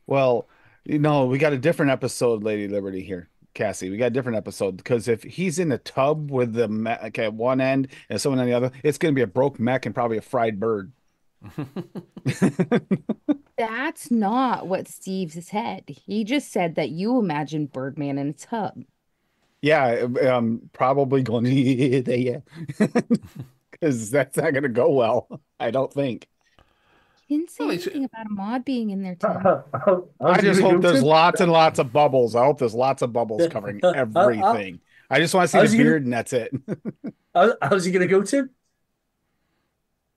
Well, you know, we got a different episode, Lady Liberty here. Cassie. We got a different episode because if he's in the tub with the mech at one end and someone on the other, it's going to be a broke mech and probably a fried bird. That's not what Steve said. He just said that you imagine Birdman in a tub. Yeah, um, probably going to yeah, because that's not going to go well. I don't think. He didn't say Well, anything about a mod being in there too. I just hope there's lots and lots of bubbles. I hope there's lots of bubbles covering everything. I just want to see how's the he gonna- beard and that's it. How, how's he going to go to?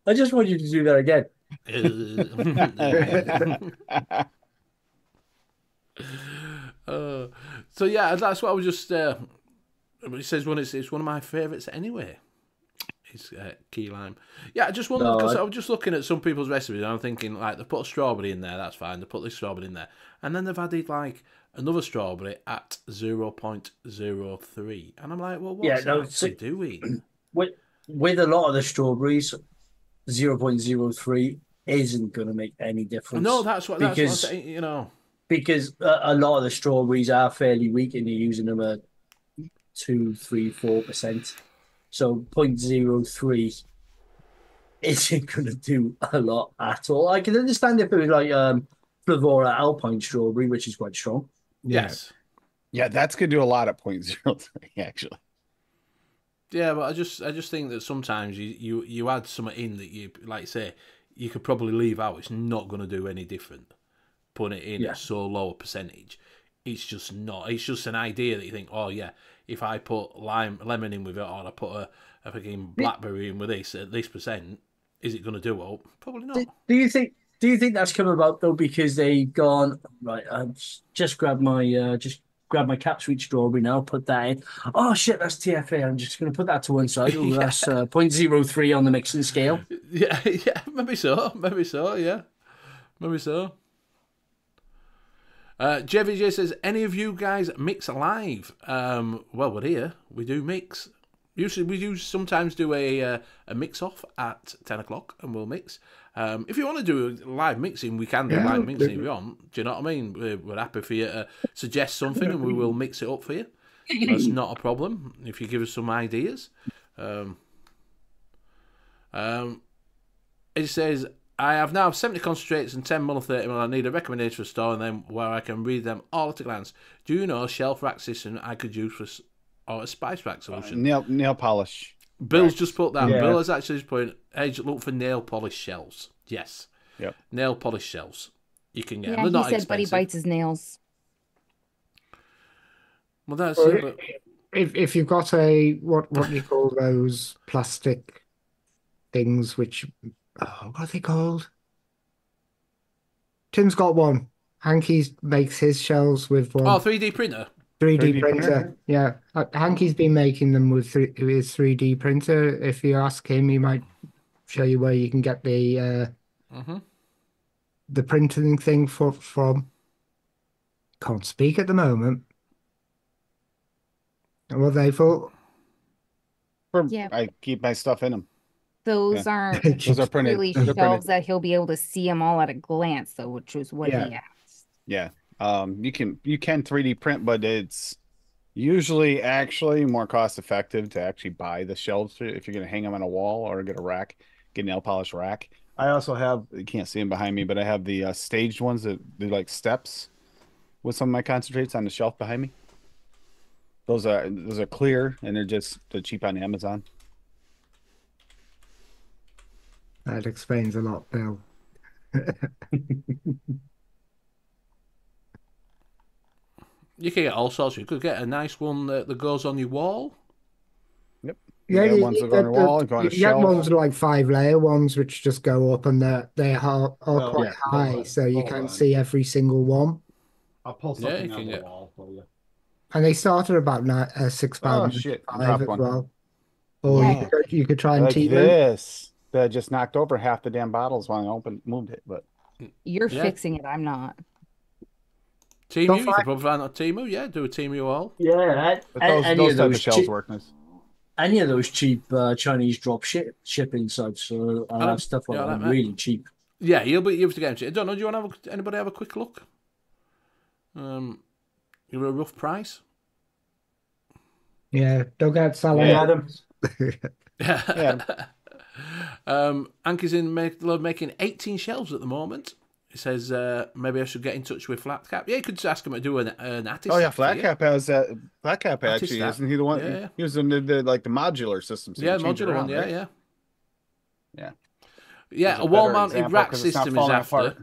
I just want you to do that again. Uh, so yeah, that's what I was just. Uh, he says one. It's it's one of my favourites anyway. It's uh, key lime. Yeah, I just wondered No, because I- I... was just looking at some people's recipes. and I'm thinking like they put a strawberry in there. That's fine. They put this strawberry in there, and then they've added like another strawberry at zero point zero three, and I'm like, well, what's Yeah, no, so- doing? With, with a lot of the strawberries, 0.03 isn't going to make any difference. No, that's what that's what because- saying. You know, because a, a lot of the strawberries are fairly weak and you're using them at two, three, four percent. So 0.03 isn't going to do a lot at all. I can understand if it was like um, Flavorah Alpine strawberry, which is quite strong. yes. yeah, that's going to do a lot at 0.03, actually. Yeah, but I just I just think that sometimes you you, you add something in that you like say you could probably leave out. It's not going to do any different. Putting it in Yeah. at so low a percentage, it's just not. It's just an idea that you think, oh yeah, if I put lime lemon in with it, or I put a, a fucking blackberry in with this at this percent, is it going to do well? Probably not. Do, do you think? Do you think that's come about though because they've gone right? I just grab my uh, just grab my cap sweet strawberry now. Put that in. Oh shit, that's TFA. I'm just going to put that to one side. Oh, that's uh, 0.03 on the mixing scale. Yeah, yeah, maybe so, maybe so, yeah, maybe so. Uh, JVJ says, any of you guys mix live? Um, well, we're here. We do mix. Usually, we do sometimes do a uh, a mix off at ten o'clock, and we'll mix. Um, if you want to do live mixing, we can do Yeah, live mixing if you want. Do you know what I mean? We're, we're happy for you to suggest something, and we will mix it up for you. That's not a problem if you give us some ideas. Um, um, it says, I have now 70 concentrates and 10 mil 30 mil. I need a recommendation for a store and then where I can read them all at a glance. Do you know a shelf rack system I could use for s- or a spice rack solution? Nail nail polish. Bill's just put that. Yeah. Bill has actually just put, hey, look for nail polish shelves. Yes. Yep. Nail polish shelves. You can get Yeah, them. he They're not said, but he bites his nails. Well, that's Well, it. but- If if you've got a what what you call those plastic things which oh, what are they called? Tim's got one. Hanky's makes his shells with one. Oh, 3D printer. 3D 3D printer. printer? Yeah. Uh, Hanky's been making them with three, his 3D printer. If you ask him, he might show you where you can get the uh, hmm the printing thing for from. Can't speak at the moment. What are they for? For- Yeah. I keep my stuff in them. Those aren't Those are printed. really Those are shelves printed. that he'll be able to see them all at a glance, though, which is what Yeah. he asked. Yeah. Um, you can you can 3D print, but it's usually actually more cost effective to actually buy the shelves if you're going to hang them on a wall or get a rack, get a nail polish rack. I also have you can't see them behind me, but I have the uh, staged ones that do like steps with some of my concentrates on the shelf behind me. Those are those are clear and they're just they're cheap on Amazon. That explains a lot, Bill. You can get all sorts. You could get a nice one that, that goes on your wall. Yeah, Yeah, you- ones that go on your wall, go on a you get shelf. ones like five layer ones which just go up and they're they are, are Well, quite yeah, high, hold so you hold can on. see every single one. I'll pull Yeah, something you on can the get- wall for you. And they start at about nine, uh, six Oh pounds shit! I five as one. well. Or you could you could try and like Timo. this. That just knocked over half the damn bottles when I opened moved it. But You're Yeah. fixing it. I'm not. Team Go you, you for can it. probably find that Team yeah, do a Team you all. Yeah, but those any those of those shells cheap, work nice. any of those cheap uh, Chinese drop ship shipping sites, so uh, Um, stuff like yeah, that, like that. really cheap. Yeah, you'll be you'll to get them. I don't know. Do you want to have a, anybody have a quick look? Um, give it a rough price. Yeah, don't get Hey, salad. Adam. Yeah. Um, Anki's in make, making 18 shelves at the moment. He says uh, maybe I should get in touch with Flatcap. Yeah, you could just ask him to do an, an artist. Oh yeah, Flatcap you. Has that. Flat Cap actually that. isn't he the one? Yeah, yeah. He was in the, the like the modular system. so Yeah, can change it modular around, one. Yeah, right? yeah. Yeah. Yeah, There's a a wall-mounted example rack 'cause it's not system is after. apart.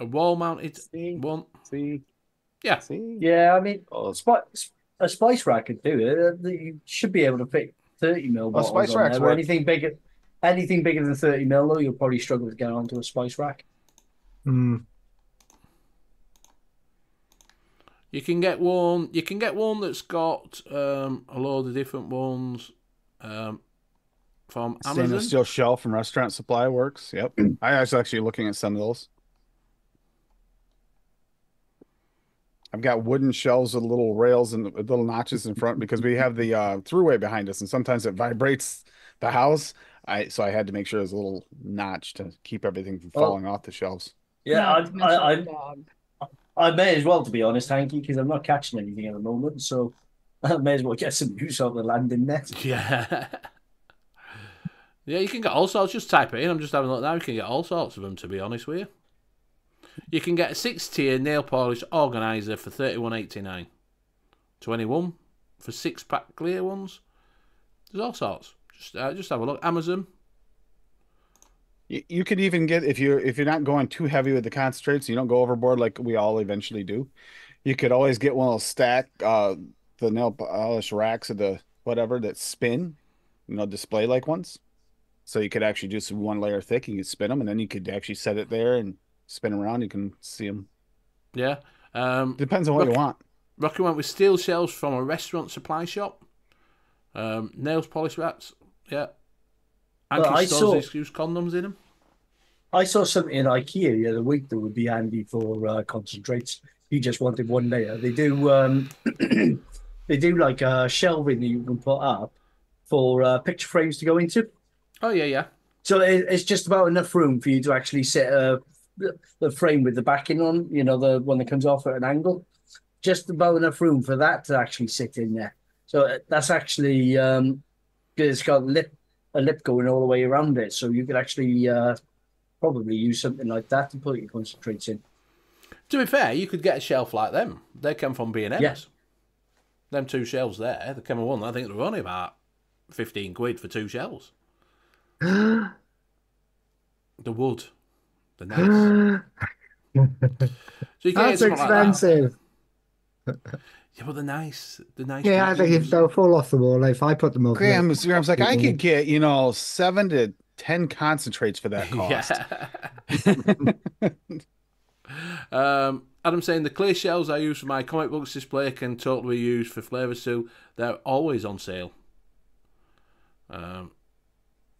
A wall mounted See, one. see, Yeah. see. Yeah, I mean, Oh, a spice rack could do it. Uh, You should be able to fit 30 mil bottles spice on racks there. but. Anything bigger, anything bigger than 30 mil, though, you'll probably struggle to get onto a spice rack. Mm. You can get one. You can get one that's got um, a load of different ones um, from Stainless Amazon. steel shelf from Restaurant Supply Works. Yep, I was actually looking at some of those. I've got wooden shelves with little rails and little notches in front because we have the uh, throughway behind us, and sometimes it vibrates the house. I so I had to make sure there's a little notch to keep everything from Oh. falling off the shelves. Yeah, Not to I, I, I. I may as well, to be honest, Hanky, because I'm not catching anything at the moment. So I may as well get some use out of the landing net. Yeah. yeah, you can get all sorts. Just type it in. I'm just having a look now. You can get all sorts of them, to be honest with you. You can get a six tier nail polish organizer for thirty one eighty nine. Twenty one for six pack clear ones. There's all sorts. Just uh, just have a look. Amazon. You, you could even get if you're if you're not going too heavy with the concentrates, you don't go overboard like we all eventually do. You could always get one of those stack uh the nail polish racks of the whatever that spin, you know, display like ones. So you could actually just one layer thick, you could spin them, and then you could actually set it there and spin around. You can see them. Yeah. Um, Depends on what you want. Rocky went with steel shelves from a restaurant supply shop. Um, nails polish racks. Yeah. Well, Anki I saw- these use condoms in them. I saw something in IKEA the other week that would be handy for uh, concentrates. You just wanted one layer. They do um, they do like a shelving that you can put up for uh, picture frames to go into. Oh yeah, yeah. So it, it's just about enough room for you to actually set a, the frame with the backing on. You know, the one that comes off at an angle. Just about enough room for that to actually sit in there. So uh, that's actually um, it's got lip a lip going all the way around it, so you could actually uh, probably use something like that to put your concentrates in. To be fair, you could get a shelf like them. They come from B and M's. Yeah. Them two shelves there, they came in one. I think they were only about fifteen quid for two shelves. The wood, the nice. So you can get That's something like that. expensive. Yeah, but they're nice. They're nice. Yeah, I think if pieces. they'll fall off the wall, if I put them over, it- Graham's, Graham's like, I could get, you know, seven to ten concentrates for that cost. Yeah. um, Adam saying the clear shells I use for my comic books display can totally be used for flavors too. They're always on sale. Um,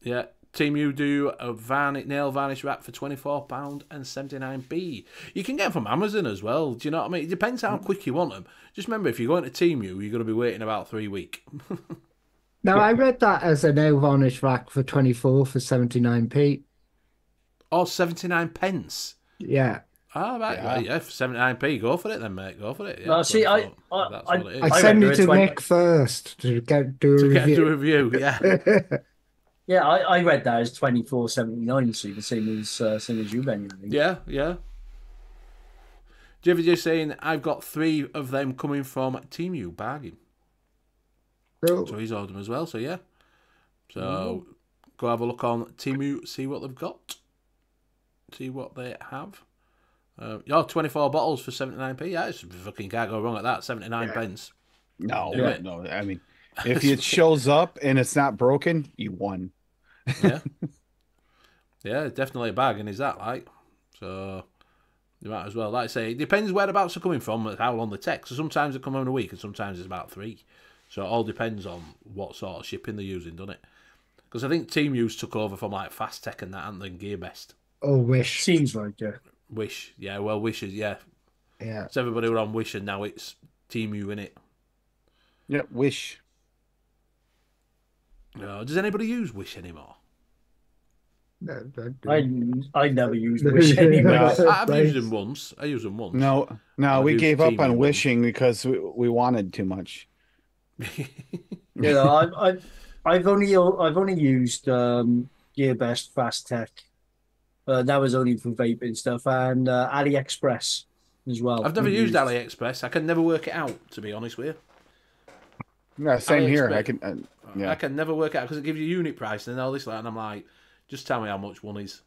yeah, Temu do a varnish nail varnish wrap for twenty four pound and seventy nine b. You can get them from Amazon as well. Do you know what I mean? It depends how quick you want them. Just remember, if you're going to Temu, you're going to be waiting about three week. Now I read that as a nail varnish rack for 24 for 79p. or seventy nine pence. Yeah. Ah, right, Yeah. right, yeah, for seventy nine p. Go for it then, mate. Go for it. Yeah, No, see, I- I- I- what it is. I, I send reckon it to it's like- Nick first to get do a to get review. to review. Yeah, Yeah, I, I read that as twenty four seventy nine, so the same as uh, same as you, Ben. I think. yeah, yeah. Jivy just saying I've got three of them coming from Temu bargain, Cool. so he's ordered them as well. So yeah, so go have a look on Temu, see what they've got, see what they have. Uh, yeah, twenty four bottles for seventy nine p. Yeah, it's fucking can't go wrong at that. Seventy nine pence. No, Do it. no. I mean, if it shows up and it's not broken, you won. Yeah, yeah, definitely a bargain. Is that like so? You might as well. Like I say, it depends whereabouts they're coming from how long they take. So sometimes they come home in a week and sometimes it's about three. So it all depends on what sort of shipping they're using, doesn't it? Because I think Temu's took over from like FastTech and that, and then Gearbest. Oh, wish. Seems like yeah. Wish, yeah, well, Wishes, yeah. Yeah. It's everybody were on Wish, and now it's Temu in it. Yeah, Wish. Uh, does anybody use Wish anymore? No, I. I never use Wish anymore. I, I've used them once. I used them once. No, no, I've we gave up on U. wishing because we, we wanted too much. You know, I've, I've I've only I've only used um, GearBest FastTech. Uh, that was only for vaping stuff and uh, AliExpress as well. I've never I've used AliExpress. I can never work it out, to be honest with you. Yeah, same here. I can. Uh, I yeah. can never work out because it gives you unit price and all this, like, and I'm like, just tell me how much one is,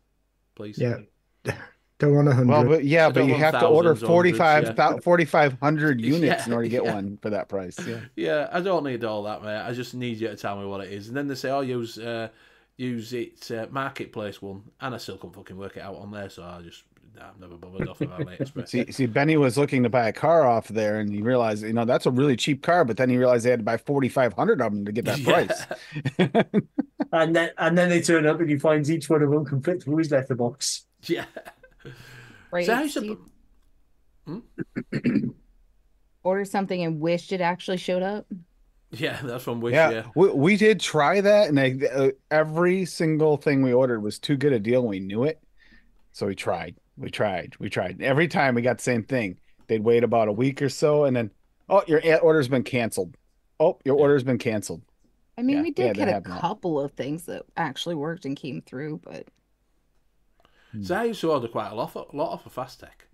please. Yeah. Don't want a hundred. Well, but yeah, but you have to order thousands 45, yeah. 4,500 units Yeah, in order to get yeah. one for that price. Yeah. Yeah, I don't need all that, mate. I just need you to tell me what it is. And then they say, oh, use uh, use it uh, marketplace one, and I still can't fucking work it out on there. So I just, nah, I'm never bothered off of AliExpress. See, see, Benny was looking to buy a car off there, and he realized, you know, that's a really cheap car. But then he realized they had to buy 4,500 of them to get that Yeah. price. and then and then they turn up and he finds each one of them can fit through his letterbox. yeah. Right. So how's so the- you order something and wished it actually showed up. Yeah, that's from Wish. yeah, Yeah. We, we did try that, and they, uh, every single thing we ordered was too good a deal. And we knew it, so we tried, we tried, we tried. Every time we got the same thing. They'd wait about a week or so, and then, oh, your order's been canceled. Oh, your order's been canceled. I mean, Yeah, we did that get a happened a couple of things that actually worked and came through, but So I used to order quite a lot, a lot off of FastTech.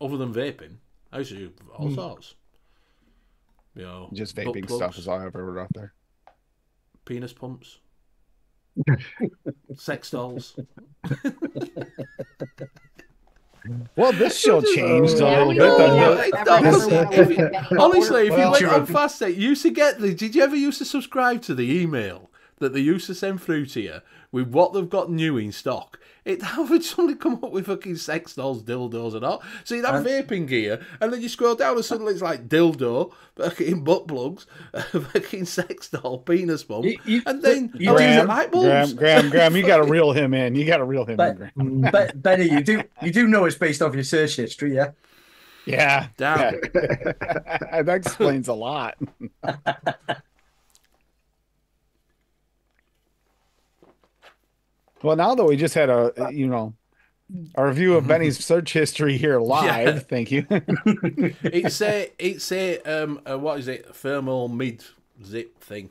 Other than vaping, I used to do all hmm. sorts. You know, Just vaping stuff plugs, is all I've ever ordered off there. penis pumps, sex dolls. Well, this show changed a little bit. know the- if That ever was- wanna if look you- at any Honestly, if you went on FastTech, you used to get the. Did you ever used to subscribe to the email that they used to send through to you with what they've got new in stock? It would suddenly come up with fucking sex dolls, dildos, and all. So you'd have vaping gear, and then you scroll down, and suddenly it's like dildo, fucking butt plugs, fucking sex doll, penis pump, You- you- and then you do- these are Graham, light Graham. Graham, Graham, you got to reel him in. You got to reel him But- in, Graham. But Benny, you do you do know it's based off your search history, yeah? Yeah, Damn. yeah. that explains a lot. Well, now that we just had a, you know, a review of Benny's search history here live, Yeah. thank you. It's a, it's a, um, a, what is it? Thermal mid zip thing.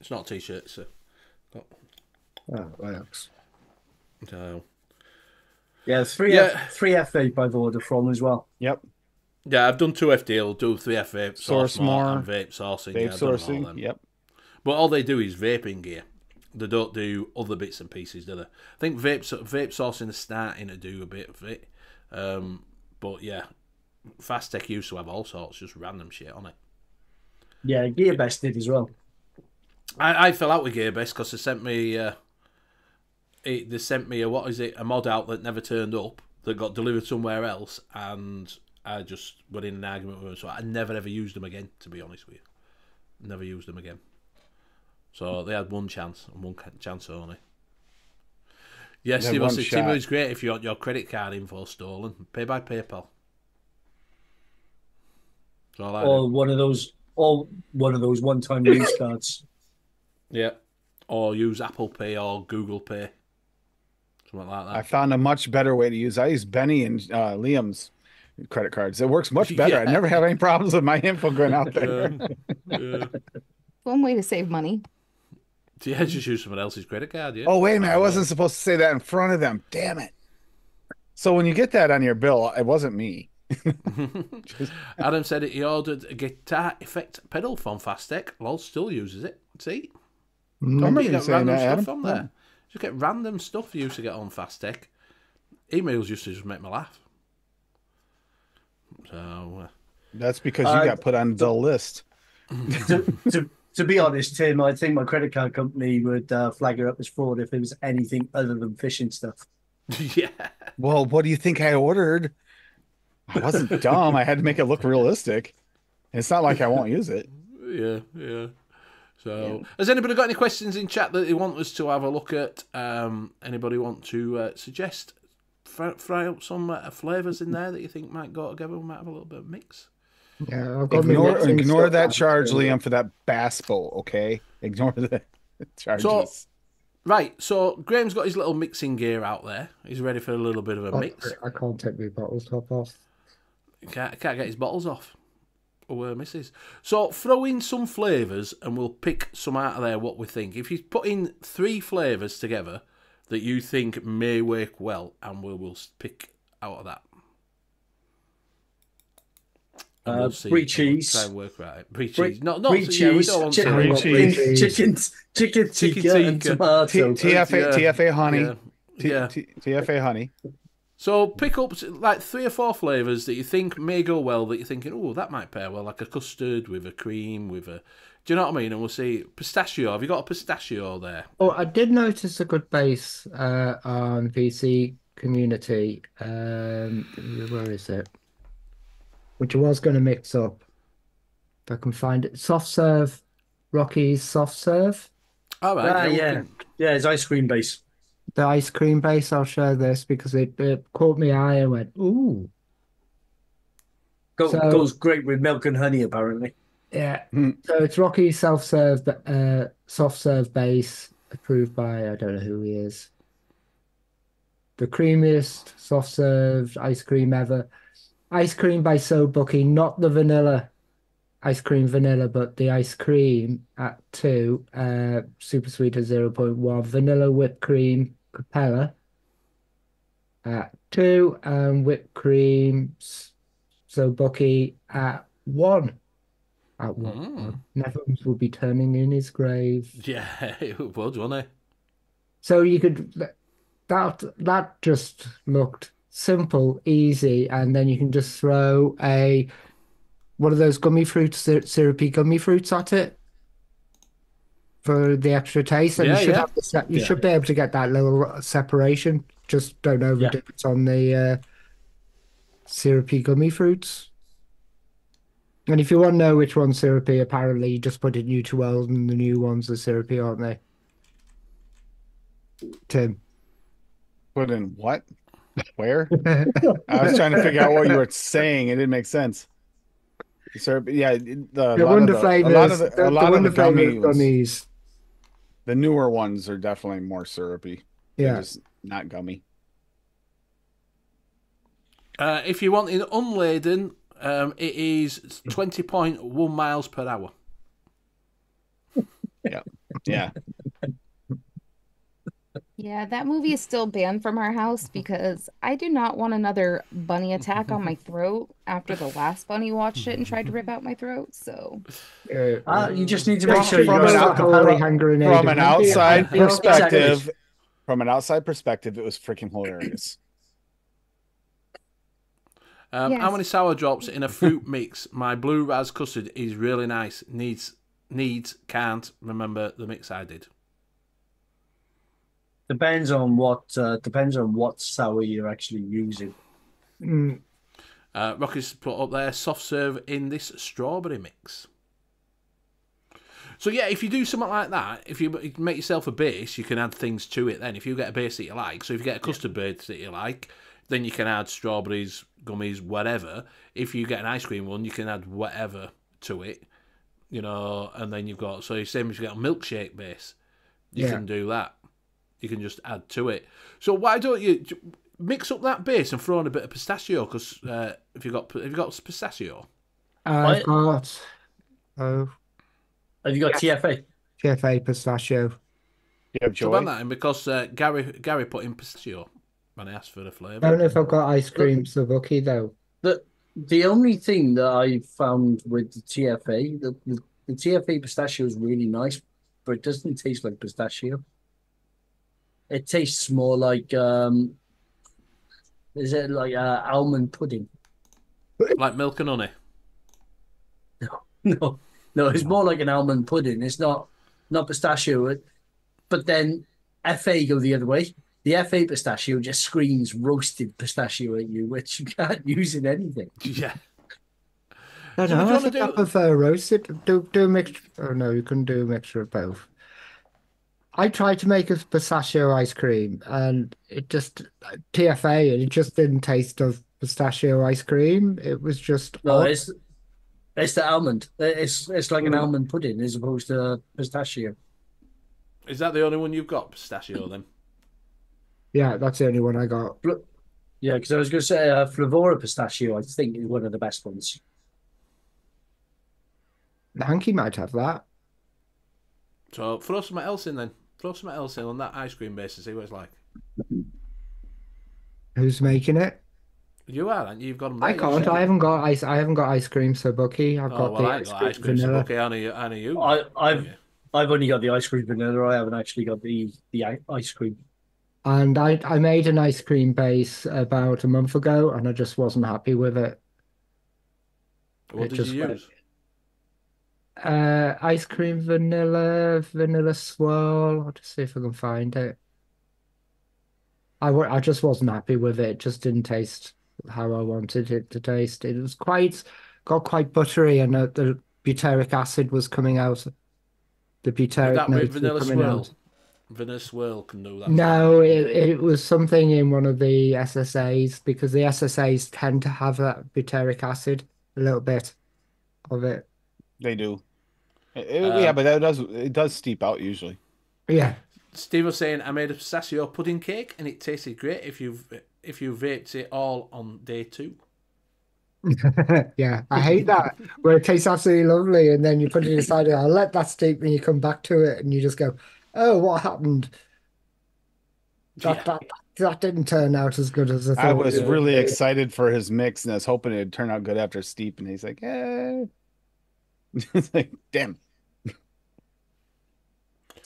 It's not a t-shirt. It's a, Oh, works. so. Yeah, three Yeah. F three F vape I've ordered from as well. yep, Yeah, I've done two FD. I'll do three F vape, source, Source more, more, and vape sourcing. vape yeah, I've done all sourcing. Yep. But all they do is vaping gear. They don't do other bits and pieces, do they? I think vape vape sourcing is starting to do a bit of it. Um, but yeah, FastTech used to have all sorts, just random shit on it. Yeah, GearBest did as well. I, I fell out with GearBest because they sent me. Uh, it, they sent me a what is it? A mod out that never turned up that got delivered somewhere else, and I just got in an argument with them. So I never ever used them again. To be honest with you, never used them again. So they had one chance and one chance only. Yes, They had Steve, one is great if you want your credit card info stolen. Pay by PayPal. That's all I do. Or one of those or one of those one time use cards. Yeah. Or use Apple Pay or Google Pay. Something like that. I that. found a much better way to use. I use Benny and uh, Liam's credit cards. It works much better. I never have any problems with my info going out there. Yeah. Yeah. One way to save money. Yeah, just use someone else's credit card, yeah. Oh, wait a minute. I wasn't supposed to say that in front of them. Damn it. So when you get that on your bill, it wasn't me. Adam said that he ordered a guitar effect pedal from FastTech. Lol still uses it. See? I You remember you get saying random that, stuff Adam. from there. Just get random stuff you used to get on FastTech. Emails used to just make me laugh. So, uh, That's because you Uh, got put on the list. to, to to be honest, Tim, I think my credit card company would uh, flag her up as fraud if it was anything other than phishing stuff. yeah. Well, what do you think I ordered? I wasn't dumb. I had to make it look realistic. It's not like I won't use it. Yeah, yeah. So, has anybody got any questions in chat that they want us to have a look at? Um, anybody want to uh, suggest fry, fry up some uh, flavors in there that you think might go together? We might have a little bit of mix. Yeah, I've got Ignore, mixing ignore that out. charge, Liam, for that bass bowl. okay? Ignore the charges. Right, so Graham's got his little mixing gear out there. He's ready for a little bit of a Oh, mix. I can't take my bottle top off. Can't, can't get his bottles off. were misses. So throw in some flavours and we'll pick some out of there what we think. If you put in three flavours together that you think may work well, and we will pick out of that. And Uh, see- brie and cheese. Try and work right. Brie Brie- cheese. Not, not brie yeah, we cheese, don't want chicken, Brie to. cheese. chicken, chicken, chicken Chicken tikka, and tikka. tomato. T- TFA, yeah. TFA honey. Yeah. T- Yeah. T- TFA honey. So pick up like three or four flavours that you think may go well. That you're thinking, oh, that might pair well, like a custard with a cream with a. Do you know what I mean? And we'll see pistachio. Have you got a pistachio there? Oh, I did notice a good base uh, on PC Community. Um, where is it? Which I was going to mix up. If I can find it. Soft serve, Rocky's soft serve. Oh, Ah, we yeah, can- yeah, it's ice cream base. The ice cream base. I'll share this because it, it caught me eye and went, ooh. Go, So- goes great with milk and honey, apparently. Yeah. Mm. So it's Rocky's self serve, uh, soft serve base approved by I don't know who he is. The creamiest soft serve ice cream ever. Ice cream by So Bucky, not the vanilla ice cream vanilla, but the ice cream at two, uh, super sweet at 0.1, vanilla whipped cream Capella at two, and whipped cream So Bucky at one. At one. Mm. Nevins will be turning in his grave. Yeah, it would, wouldn't it? So you could that that just looked simple, easy, and then you can just throw a one of those gummy fruits, sy- syrupy gummy fruits at it for the extra taste, and Yeah, you should yeah. have the se- you Yeah. should be able to get that little separation. Just don't overdip Yeah. it on the uh, syrupy gummy fruits. And if you want to know which one's syrupy, apparently you just put in new to world and the new ones are syrupy, aren't they? Tim. Put in what? Where? I was trying to figure out what you were saying. It didn't make sense. Sir, yeah, the, The lot Wonder the, a Flavors, lot of the, the, a the of Wonder the Flavor gummies. the newer ones are definitely more syrupy. They're Yeah. just not gummy. Uh, if you want in unladen, um, it is 20.1 miles per hour. Yeah. Yeah, that movie is still banned from our house because I do not want another bunny attack on my throat after the last bunny watched it and tried to rip out my throat. So Uh, Uh, you just need to make From- sure you from got an a out- stock of hand grenade. From an outside Yeah. perspective, from an outside perspective, it was freaking hilarious. Um, How many sour drops in a fruit mix? My blue raz custard is really nice. Needs, needs, can't remember the mix I did. Depends on what uh, depends on what sour you're actually using. Mm, Uh, Rocky's put up there soft serve in this strawberry mix. So yeah, if you do something like that, if you you make yourself a base, you can add things to it. Then, if you get a base that you like, so if you get a custard base that you like, then you can add strawberries, gummies, whatever. If you get an ice cream one, you can add whatever to it, you know. And then you've got so same as you get a milkshake base, you Yeah. can do that. You can just add to it. So why don't you mix up that base and throw in a bit of pistachio? Because uh, if you got have you got pistachio? I've What? got oh Have you got TFA? TFA pistachio. You have So ban that in because uh, Gary Gary put in pistachio when I asked for the flavour. I don't know if I've got ice cream so Savuki though. The the only thing that I found with the TFA, the, the, the TFA pistachio is really nice, but it doesn't taste like pistachio. It tastes more like um, is it like uh, almond pudding? Like milk and honey. No, no, no. it's more like an almond pudding. It's not not pistachio. But then FA go the other way. The FA pistachio just screams roasted pistachio at you, which you can't use in anything. Yeah. I don't would know. I wanna think I prefer roasted. Do do a mixture. Oh no, you can do a mixture of both. I tried to make a pistachio ice cream, and it just TFA, and it just didn't taste of pistachio ice cream. It was just No, odd. it's it's the almond. It's it's like an Mm. almond pudding as opposed to pistachio. Is that the only one you've got, pistachio? Then Yeah, that's the only one I got. Yeah, because I was going to say uh, Flavorah pistachio. I think is one of the best ones. The Hanky might have that. So throw something else in then. Throw something else in on that ice cream base and see what it's like. Who's making it? You are, and you've got them. I can't. I haven't got ice. I haven't got ice cream. So Bucky, I've Oh got well, the I ice got cream ice cream. So vanilla. okay, Anna, you, Anna, you. I, I've Yeah. I've only got the ice cream vanilla. I haven't actually got the the i- ice cream. And I I made an ice cream base about a month ago, and I just wasn't happy with it. What it did just you use? Uh, ice cream vanilla, vanilla swirl. I'll just see if I can find it. I, I just wasn't happy with it. It just didn't taste how I wanted it to taste. It was quite, got quite buttery, and uh, the butyric acid was coming out. The butyric that notes vanilla coming swirl? out. Vanilla swirl can do that. No, it, it was something in one of the SSAs because the SSAs tend to have that butyric acid, a little bit of it. They do. It- it- Uh, yeah, but that does it does steep out usually. Yeah. Steve was saying I made a pistachio pudding cake and it tasted great if you if you vaped it all on day two. Yeah, I hate that where it tastes absolutely lovely and then you put it aside and I'll let that steep and you come back to it and you just go, oh, what happened? That, Yeah. that, that didn't turn out as good as I thought. I was it would. really excited for his mix and I was hoping it'd turn out good after steep, and he's like, eh. It's like, damn.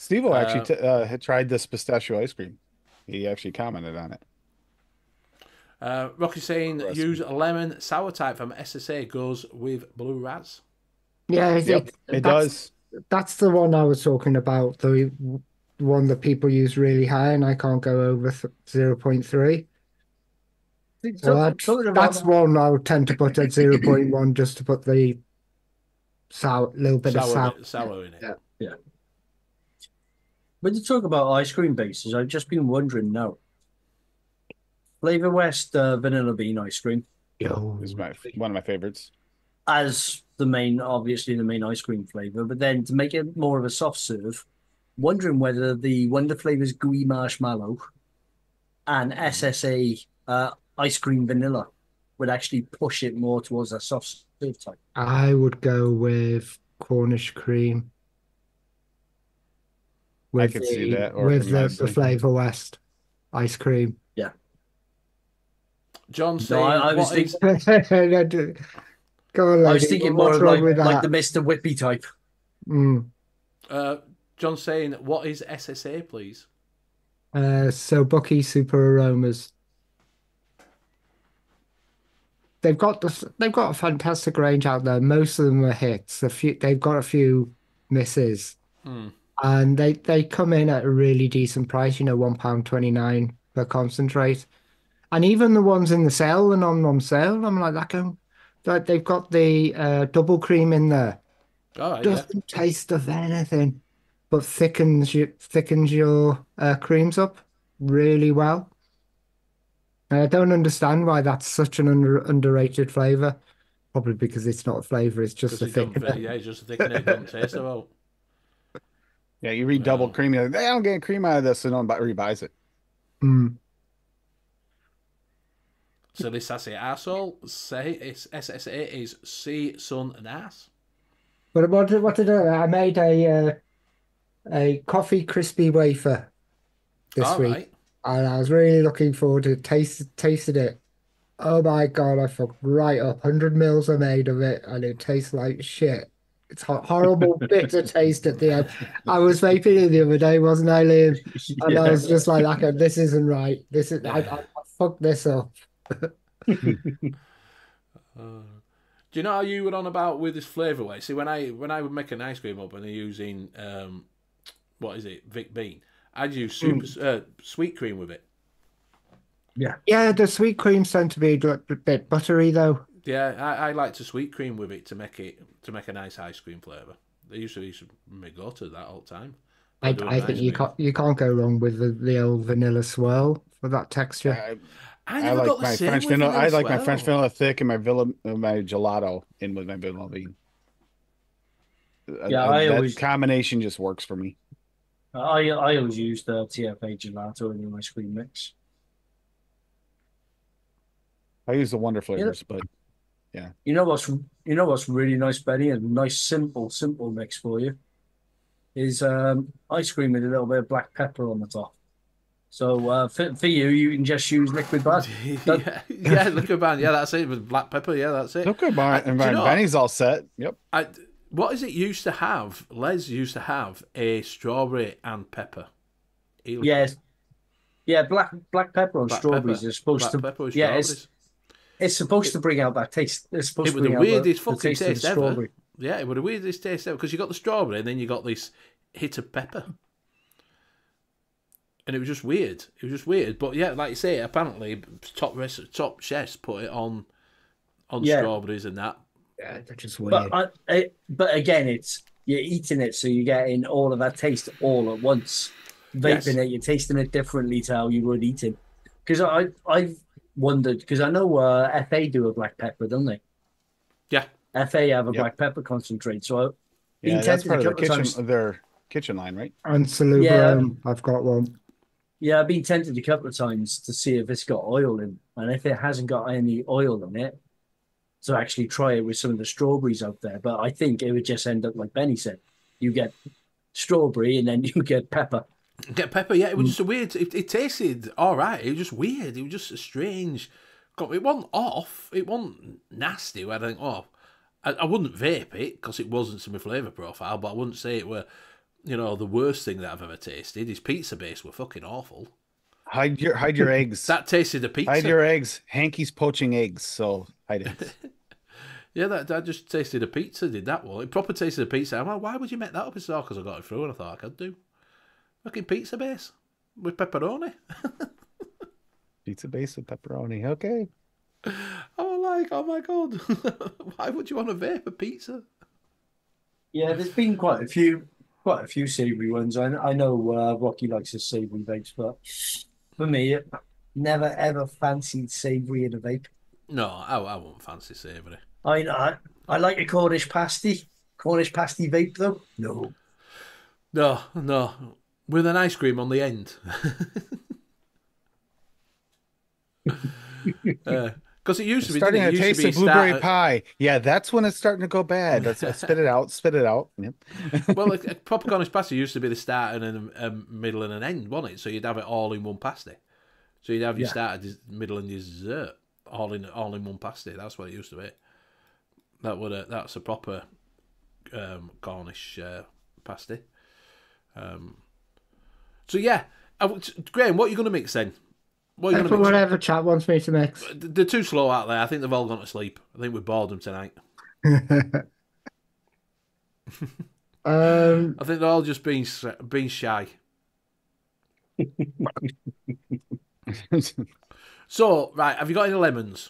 Steve actually Uh, t uh, had tried this pistachio ice cream. He actually commented on it. Uh, Rocky saying Recipe. use a lemon sour type from SSA goes with blue raz. Yeah, it, Yep, it- it that's, does. That's the one I was talking about, the one that people use really high and I can't go over 0.3. So So, that's, talking that's one I would tend to put at 0.1 just to put the sour, little bit of Sour, sour. in it. Yeah. When you talk about ice cream bases, I've just been wondering now. Flavor West uh, vanilla bean ice cream Yo. It's my one of my favorites. as the main, obviously the main ice cream flavor, but then to make it more of a soft serve, wondering whether the Wonder Flavors gooey marshmallow and SSA uh, ice cream vanilla would actually push it more towards a soft serve type. I would go with Cornish cream. With could see the- that, with the, the. Flavor West ice cream. Yeah. John No, saying I, I was what is- thinking, Go on, I was thinking more What's of like, with like the? Mr. Whippy type. Mm. uh, John saying what is SSA, please? Uh, so Bucky Super Aromas. They've got this, they've got a fantastic range out there. Most of them are hits. A few they've got a few misses. Hmm. And they, they come in at a really decent price, you know, one pound twenty nine per concentrate. And even the ones in the sale, the non non sale, I'm like that going that they've got the uh, double cream in there. All right, yeah. Doesn't taste of anything, but thickens your thickens your uh, creams up really well. And I don't understand why that's such an under, underrated flavor. Probably because it's not a flavor; it's just a thickener. yeah, it's just a thickener. It don't taste well. Yeah, you read double Wow. cream, you're like, they don't get cream out of this, and nobody buys it. Mm. Silly sassy asshole. Say it's SSA is sea, sun, and ass. But what did what did I? I made a uh, a coffee crispy wafer this All week, right. and I was really looking forward to taste tasted it. Oh my God, I fucked right up. 100 mils I made of it, and it tastes like shit. It's horrible bitter taste at the end. I was vaping it the other day, wasn't I, Liam? And I was just like, okay, this isn't right. This is I, I, I fucked this up. Uh, do you know how you were on about with this flavour way? See, when I when I would make an ice cream up and I'm using um, what is it, Vic Bean? I'd use super uh, sweet cream with it. Yeah, yeah, the sweet creams tend to be a bit buttery though. Yeah, I, I like to sweet cream with it to make it to make a nice ice cream flavour. They usually used to make go to that all the time. I, doing I think ice you can't you can't go wrong with the, the old vanilla swirl for that texture. I, I I like my French with vanilla. I like my. French vanilla thick and my villa, uh, my gelato in with my vanilla bean. Yeah, uh, I that always- combination just works for me. I I always use the TFA gelato in my ice cream mix. I use the Wonder flavors, but You know what's you know what's really nice, Benny, and nice simple simple mix for you is um, ice cream with a little bit of black pepper on the top. So uh, for, for you, you can just use liquid bud. yeah, yeah, liquor band. Yeah, that's it with black pepper. Yeah, that's it. Liquid Bar- do you and know- Benny's all set. Yep. I, what is it used to have? Les used to have a strawberry and pepper. Yes. Yeah, black black pepper on black strawberries pepper. is supposed Black to pepper with yeah, it's strawberries. It's supposed to bring out that taste. It's supposed It to was the bring out the- weirdest the fucking taste the taste ever. strawberry. Yeah, it was the weirdest taste ever because you got the strawberry and then you got this hit of pepper. And it was just weird. It was just weird. But yeah, like you say, apparently top rest, top chefs put it on on Yeah. strawberries and that. Yeah, they're just weird. But I, I, but again, it's you're eating it, so you're getting all of that taste all at once. Yes. Vaping it, you're tasting it differently to how you would eat it. Because I, I've wondered because I know uh, FA do a black pepper, don't they? Yeah. FA have a Yep. black pepper concentrate. So I, Yeah, been that's tempted part a of their couple of kitchen, times. of their kitchen line, right? and Salubrium, I've got one. Yeah, I've been tempted a couple of times to see if it's got oil in, and if it hasn't got any oil in it, to actually try it with some of the strawberries out there. But I think it would just end up like Benny said: you get strawberry and then you get pepper. Get pepper, yeah. It Mm. was just a weird. It, it tasted all right. It was just weird. It was just a strange. It wasn't off. It wasn't nasty. Where I think, oh, I, I wouldn't vape it because it wasn't to my flavour profile. But I wouldn't say it were, you know, the worst thing that I've ever tasted. His pizza base were fucking awful. Hide your hide your eggs. That tasted a pizza. hide your eggs. Hanky's poaching eggs, so hide eggs. Yeah, that, that just tasted a pizza. Did that one? It proper tasted a pizza. I'm like, why would you make that up? It's all because I got it through and I thought I could do. Fucking pizza base with pepperoni. Pizza base with pepperoni. Okay. I'm like, oh my god, why would you want to vape a pizza? Yeah, there's been quite a few, quite a few savoury ones. I I know uh, Rocky likes his savoury vapes, but for me, it never ever fancied savoury in a vape. No, I, I won't fancy savoury. I I, I like a Cornish pasty, Cornish pasty vape though. No, No, no, with an ice cream on the end. Because it used to be starting to it? It used taste of blueberry start- pie. Yeah, that's when it's starting to go bad. That's spit it out. Spit it out. Yep. well, a, a proper Cornish pasty used to be the start and a, a middle and an end, wasn't it? So you'd have it all in one pasty. So you'd have your Yeah. start, des- middle, and your dessert all in all in one pasty. That's what it used to be. That would a, that's a proper um, Cornish uh, pasty. Um, so yeah, uh, I Graham, what are you going to mix then? What are you uh, going to mix? whatever chat wants me to mix. Uh, they're too slow out there. I think they've all gone to sleep. I think we've bored them tonight. um, I think they're all just being being shy. So right, have you got any lemons?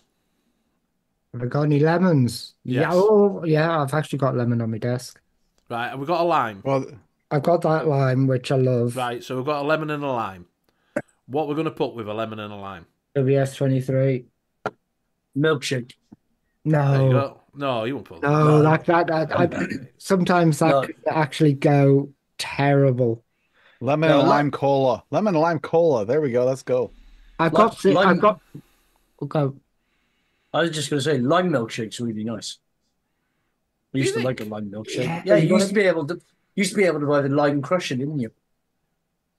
have I got any lemons? Yes. Yeah, oh, yeah, I've actually got lemon on my desk. Right, have we got a lime? well, I've got that lime, which I love. Right, so we've got a lemon and a lime. What we're going to put with a lemon and a lime? WS23. milkshake. There you No, go. No, you won't put. no, that, that, that, I, sometimes that No. could actually go terrible. lemon No, and li- lime cola. Lemon and lime cola. There we go. Let's go. I've Li- got, lime- I've got, oh, okay, I was just going to say lime milkshake's really nice. I used to like a lime milkshake. Yeah, Yeah, you you used to be able to used to be able to buy the lime crusher, didn't you?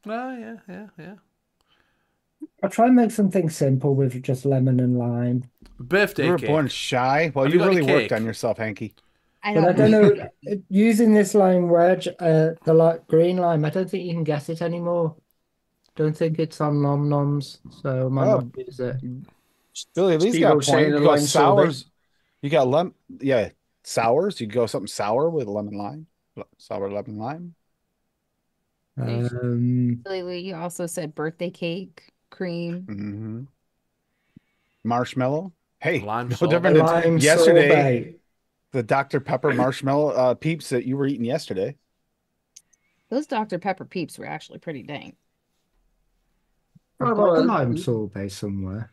Oh, yeah, yeah, yeah. I'll try and make something simple with just lemon and lime. Birthday You were cake. born shy. Well, Have you, you really worked on yourself, Hanky. I But I don't, don't know, using this lime wedge, uh, the like green lime, I don't think you can get it anymore. Don't think it's on Nom Noms, so I might Oh. not use it. Billy, these Steve got was point. You a got lime sorbet. You got lem. Yeah, sours. You go something sour with lemon lime. L- Sour lemon lime. Um, Billy Lee also said birthday cake, cream. hmm Marshmallow. Hey, Lime no different than lime yesterday. sorbet. The Dr Pepper marshmallow uh, peeps that you were eating yesterday. Those Dr. Pepper peeps were actually pretty dang. I've got a lime sorbet somewhere.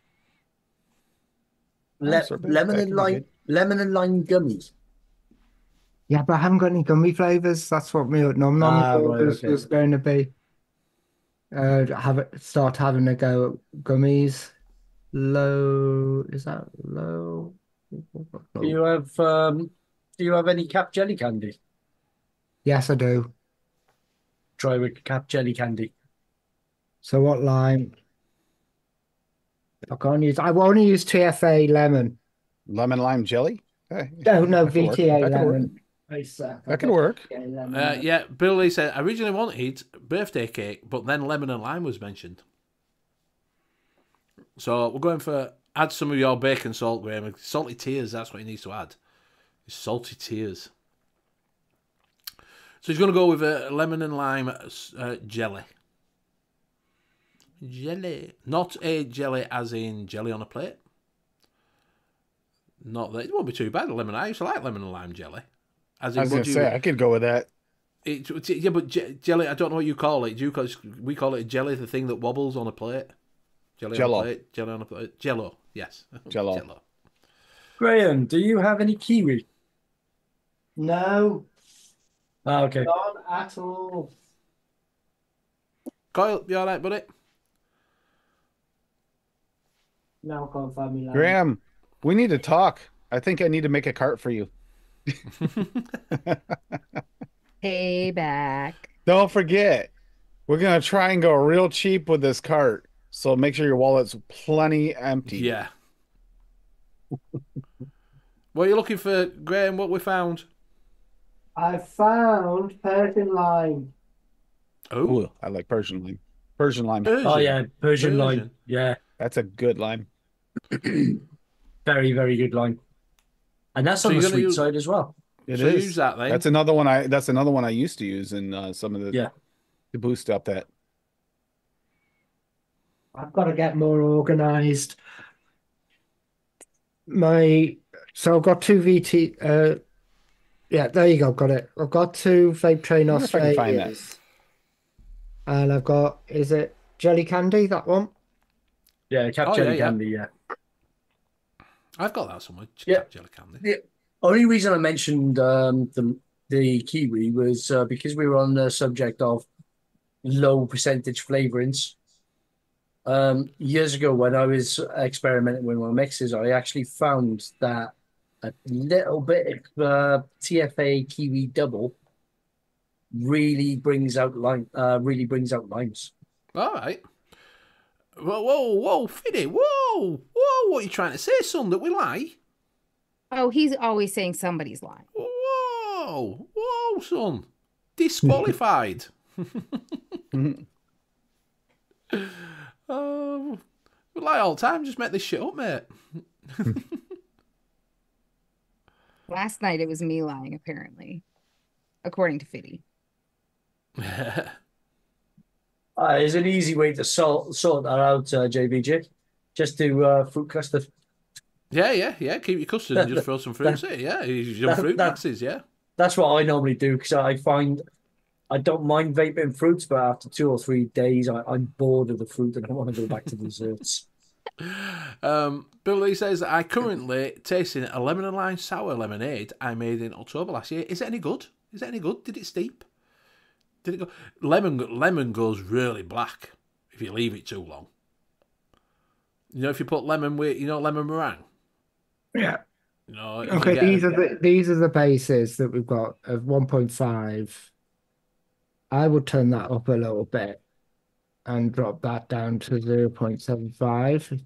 Le- sorbet, lemon and lime, lemon and lime gummies. Yeah, but I haven't got any gummy flavors. That's what my Nom Nom Ah, right, was, okay. was going to be. Uh, have it start having a go at gummies. Low is that low? Do you have um, do you have any cap jelly candy? Yes, I do. Try with cap jelly candy. So what lime? I can't use. I only use TFA lemon. Lemon lime jelly. Hey, No, no that could work. VTA That could work. lemon. I suck. That could work. Uh, yeah, Billy said I originally wanted birthday cake, but then lemon and lime was mentioned. So we're going for add some of your bacon salt, Graham. Salty tears. That's what he needs to add. Salty tears. So he's going to go with a lemon and lime uh, jelly. Jelly, not a jelly as in jelly on a plate. Not that it won't be too bad. Lemon. I used to like lemon and lime jelly. As in, I was gonna do you- say I could go with that. it, it's- yeah, but je- jelly. I don't know what you call it. Do you call we call it jelly? The thing that wobbles on a plate. Jelly Jello. on a plate. Jelly on a plate. Jello. Yes. Jello. Jello. Graham, do you have any kiwi? No, Ah, okay. not at all. Coyle, you all right, buddy? Now I can't find me lime. Graham, we need to talk. I think I need to make a cart for you. Payback. Don't forget, we're gonna try and go real cheap with this cart. So make sure your wallet's plenty empty. Yeah. what are you looking for, Graham? What we found? I found Persian lime. Oh, Ooh, I like Persian lime. Persian lime. Oh yeah, Persian lime. Yeah, That's a good lime. very very good lime. And that's So on the you're gonna sweet use- side as well. It so is. use that then. That's another one I that's another one I used to use in uh, some of the Yeah. to boost up that. I've got to get more organized. My so I've got two VT. Uh, yeah, there you go. Got it. I've got two vape train I wonder if I find that. And I've got is it jelly candy that one? Yeah, cap Oh, jelly yeah, yeah. candy. Yeah. I've got that somewhere. Yeah. Jelly candy. The only reason I mentioned um, the the kiwi was uh, because we were on the subject of low percentage flavorings. Um, years ago, when I was experimenting with my mixes, I actually found that a little bit of uh, TFA kiwi double really brings out lime. Uh, really brings out limes. All right. Whoa, whoa, whoa, Fiddy, whoa, whoa! What are you trying to say, son? That we lie? Oh, he's always saying somebody's lying. Whoa, whoa, son! Disqualified. Oh, we lie all the time. Just make this shit up, mate. Last night it was me lying, apparently, according to Fiddy. Uh, there's an easy way to sort sort that out, uh, JBJ. Just do uh, fruit custard. Yeah, yeah, yeah. Keep your custard and just throw some fruits in. Yeah, your fruit that- mixes. Yeah. That's what I normally do because I find I don't mind vaping fruits, but after two or three days, I, I'm bored of the fruit and I want to go back to desserts. Um, Billy says I currently tasting a lemon and lime sour lemonade I made in October last year. Is it any good? Is it any good? Did it steep? Did it go? Lemon lemon goes really black if you leave it too long. You know, if you put lemon with you know lemon meringue. Yeah. You know, if you Okay, get- these are the these are the bases that we've got of 1.5. I would turn that up a little bit and drop that down to 0.75.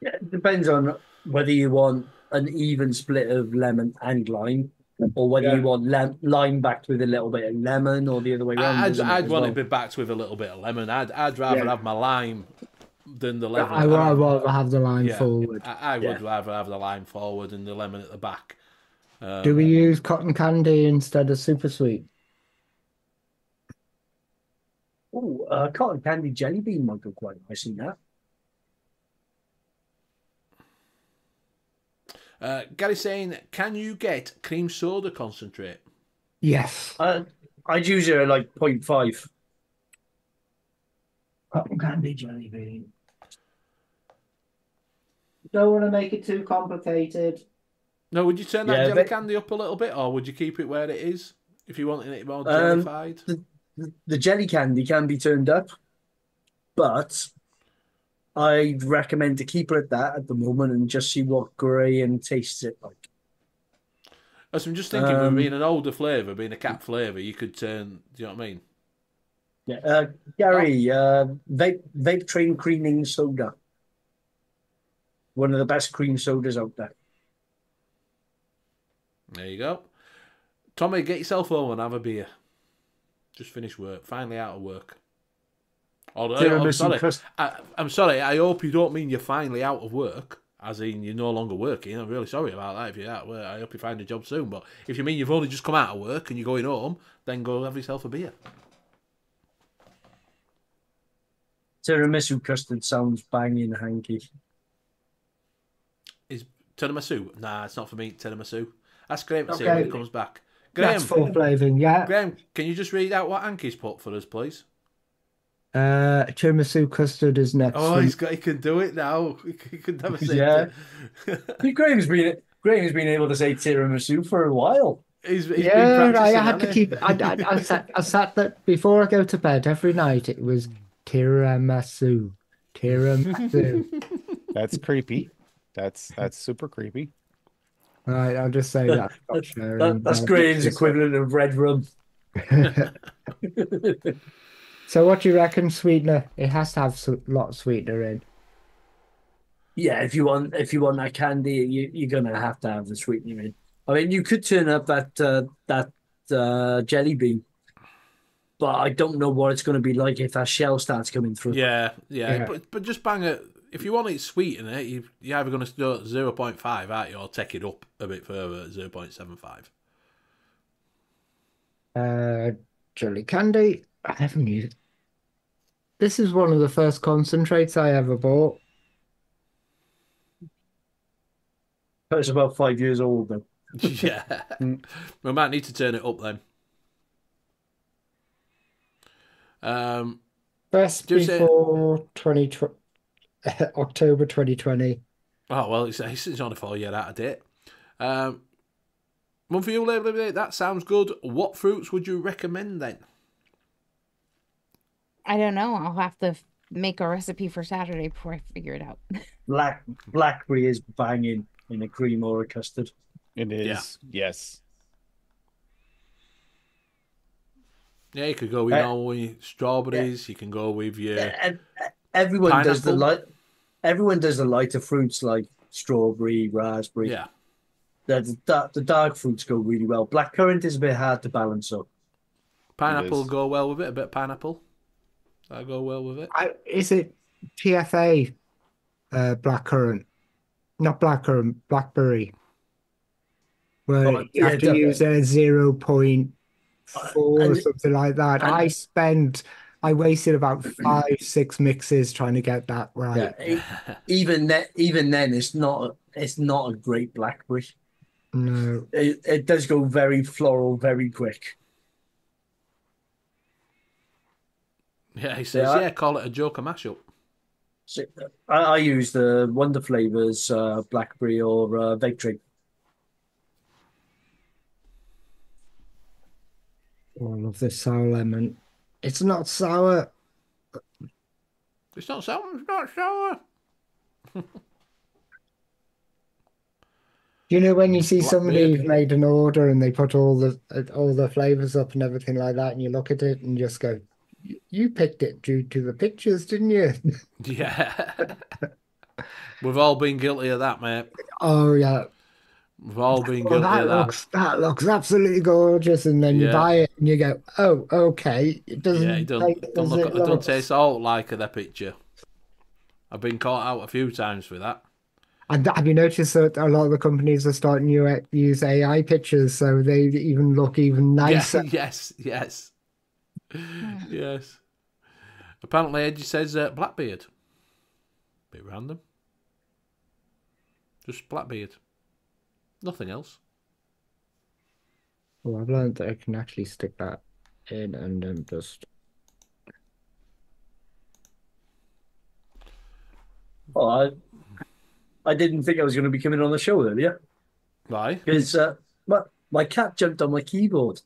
Yeah, it depends on whether you want an even split of lemon and lime, or whether Yeah. you want lem- lime backed with a little bit of lemon, or the other way around. I'd, I'd want well? it be backed with a little bit of lemon. I'd I'd rather Yeah. have my lime than the lemon. I would rather have the line Yeah, forward. I, I would Yeah. rather have the lime forward and the lemon at the back. Um, Do we use cotton candy instead of super sweet? Oh, uh, cotton candy jelly bean might go quite nice in that. Uh, Gary saying, can you get cream soda concentrate? Yes. Uh, I'd use it at like 0.5. Cotton candy jelly bean. Don't want to make it too complicated. No, would you turn that Yeah, jelly but- candy up a little bit, or would you keep it where it is if you wanted it more Um, jellified? The jelly candy can be turned up, but I'd recommend to keep it at that at the moment and just see what grey and tastes it like. As I'm just thinking, Um, with being an older flavour, being a cat flavour, you could turn. Do you know what I mean? Yeah, uh, Gary, uh, vape vape train creaming soda. One of the best cream sodas out there. There you go. Tommy, get yourself home and have a beer. Just finished work. Finally out of work. Although, I'm sorry. I, I'm sorry. I hope you don't mean you're finally out of work, as in you're no longer working. I'm really sorry about that. If you're out of work, I hope you find a job soon. But if you mean you've only just come out of work and you're going home, then go have yourself a beer. Tiramisu custard sounds banging and hanky. Is tiramisu? Nah, it's not for me. Tiramisu. That's Graham to see when he comes back. Graham, That's full flavouring, yeah. Graham, can you just read out what Hanky's put for us, please? Uh, tiramisu custard is next. Oh, week. he's got. He can do it now. He could never say Yeah. it. Graham's been Graham's been able to say tiramisu for a while. He's, he's been yeah, I had to he? keep. I, I, I sat. I sat that before I go to bed every night. It was tiramisu, tiramisu. That's creepy. That's that's super creepy. All right, I'll just say that. Stop. That, that's I'll Graham's equivalent of red rum. So, what do you reckon, sweetener? It has to have a lot of sweetener in. Yeah, if you want if you want that candy, you, you're gonna have to have the sweetener in. I mean, you could turn up that uh, that uh, jelly bean, but I don't know what it's going to be like if that shell starts coming through. Yeah, yeah, Yeah. But, but just bang it. If you want it sweet in it, you, you're either going to start at 0.5, aren't you, or take it up a bit further at 0.75. Uh, jelly candy. I haven't used. This is one of the first concentrates I ever bought. It's about five years old though. yeah. we might need to turn it up then. Um, Best Do say- before 20, October 2020. oh, well, it's, it's only four year out of date. Um, one for you, Label Day. That sounds good. What fruits would you recommend then? I don't know. I'll have to make a recipe for Saturday before I figure it out. Black blackberry is banging in a cream or a custard. It is. Yes. Yeah, you could go with, Uh, you know, with strawberries. You can go with your. And everyone does the light. Everyone does the lighter fruits like strawberry, raspberry. Yeah. The, the, dark- the dark fruits go really well. Blackcurrant is a bit hard to balance up. Pineapple go well with it. A bit of pineapple. That'll go well with it. I, is it TFA uh, blackcurrant? Not blackcurrant, blackberry. Where Oh, you yeah, have to definitely. use a zero point four or something like that. I spent, I wasted about five, six mixes trying to get that right. Yeah, even then, even then, it's not. It's not a great blackberry. No, It, it does go very floral, very quick. Yeah, he says, Yeah. yeah, call it a Joker mashup. So, I, I use the Wonder Flavors uh, blackberry or uh, vape tree. Oh, I love this sour lemon. It's not sour. It's not sour. It's not sour. You know when you see Black somebody beard. who's made an order and they put all the all the flavors up and everything like that, and you look at it and just go, "You- "You picked it due to the pictures, didn't you?" Yeah. We've all been guilty of that, mate. Oh yeah. We've all been Well, guilty that that. looks that looks absolutely gorgeous, and then you buy it and you go, "Oh, okay." It doesn't Yeah, it don't, taste don't look, it it don't taste all like that picture. I've been caught out a few times with that. And have you noticed that a lot of the companies are starting to use AI pictures, so they even look even nicer? Yeah, yes, yes, yes. Apparently, Edgy says uh, Blackbeard. Bit random. Just Blackbeard. Nothing else. Well, I've learned that I can actually stick that in and then just. Oh, I, I didn't think I was going to be coming on the show earlier Why? because uh, my, my cat jumped on my keyboard,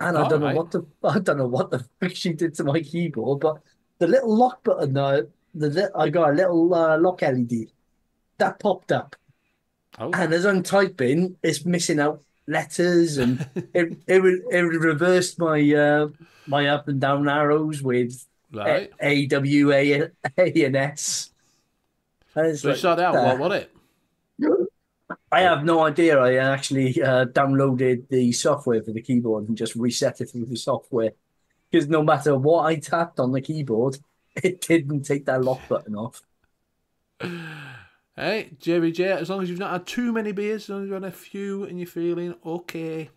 and I All don't know right. what the I don't know what the fuck she did to my keyboard, but the little lock button uh, the li- I got a little uh, lock LED that popped up, Oh, and as I'm typing, it's missing out letters, and it it it reversed my uh, my up and down arrows with right. A W A A and S. And it's So like, saw that. uh, What was it? I have no idea. I actually uh, downloaded the software for the keyboard and just reset it through the software because no matter what I tapped on the keyboard, it didn't take that lock button off. Hey, JBJ, as long as you've not had too many beers, as long as you've had a few and you're feeling okay.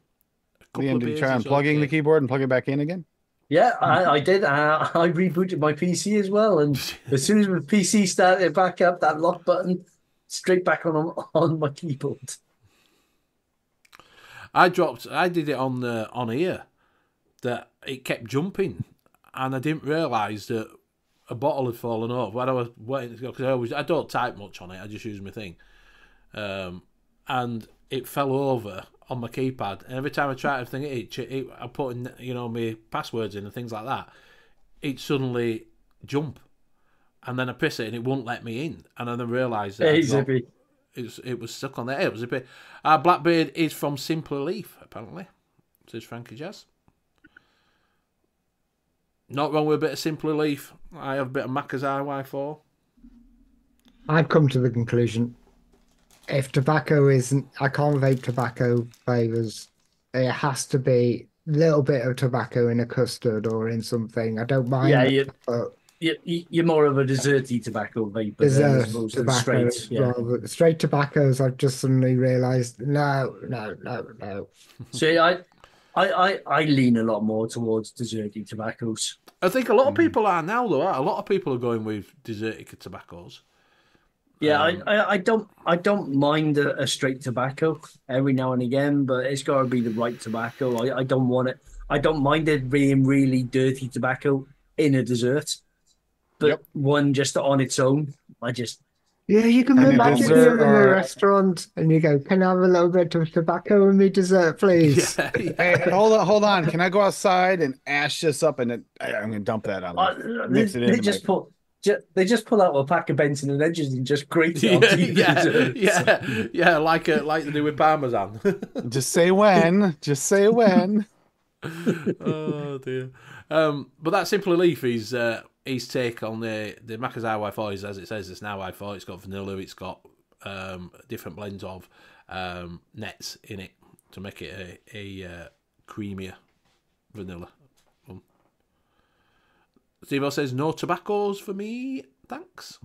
A couple Liam, of did you try is unplugging okay. the keyboard and plug it back in again? Yeah, I, I did. Uh, I rebooted my PC as well, and as soon as my PC started back up, that lock button straight back on on my keyboard. I dropped. I did it on the on here. That it kept jumping, and I didn't realise that a bottle had fallen off when I was waiting to go because I always I don't type much on it. I just use my thing, um, and it fell over on my keypad. And every time I tried to think it, ch- it, I put in you know my passwords in and things like that. It suddenly jump, and then I press it and it won't let me in, and I then realised that Hey, dropped- Zippy. it was, it was stuck on there. It was a bit. Uh, Blackbeard is from Simpler Leaf, apparently, says Frankie Jazz. Not wrong with a bit of Simpler Leaf. I have a bit of Macca's RY4. I've come to the conclusion if tobacco isn't, I can't vape tobacco flavors. It has to be a little bit of tobacco in a custard or in something. I don't mind. Yeah, that, you, but you, you- you're more of a desserty tobacco vapor than dessert as opposed to the tobacco straight. Yeah. rather straight tobaccos. I've just suddenly realised no, no, no, no. So I, I, I, I lean a lot more towards desserty tobaccos. I think a lot of people are now, though. A lot of people are going with desertic tobaccos. Yeah, Um, I, I, I don't, I don't mind a, a straight tobacco every now and again, but it's got to be the right tobacco. I, I don't want it. I don't mind it being really dirty tobacco in a dessert, but Yep. one just on its own, I just Yeah, you can imagine dessert you're in a or- restaurant and you go, "Can I have a little bit of tobacco in me dessert, please?" Yeah, yeah. Hey, hold on, hold on. Can I go outside and ash this up and then I- I'm gonna dump that on. uh, there. they, Mix it they just my- put. ju- They just pull out a pack of Benson and Hedges and just grate it onto yeah, your yeah, dessert. yeah, yeah, like a, like they do with Parmesan. Just say when. Just say when. oh dear. Um, but that simple Leaf, he's uh, his take on the the Macca's RY4 is as it says, it's an RY4. It's got vanilla. It's got um, different blends of um, nets in it to make it a, a uh, creamier vanilla. one. Steve says no tobaccos for me, thanks.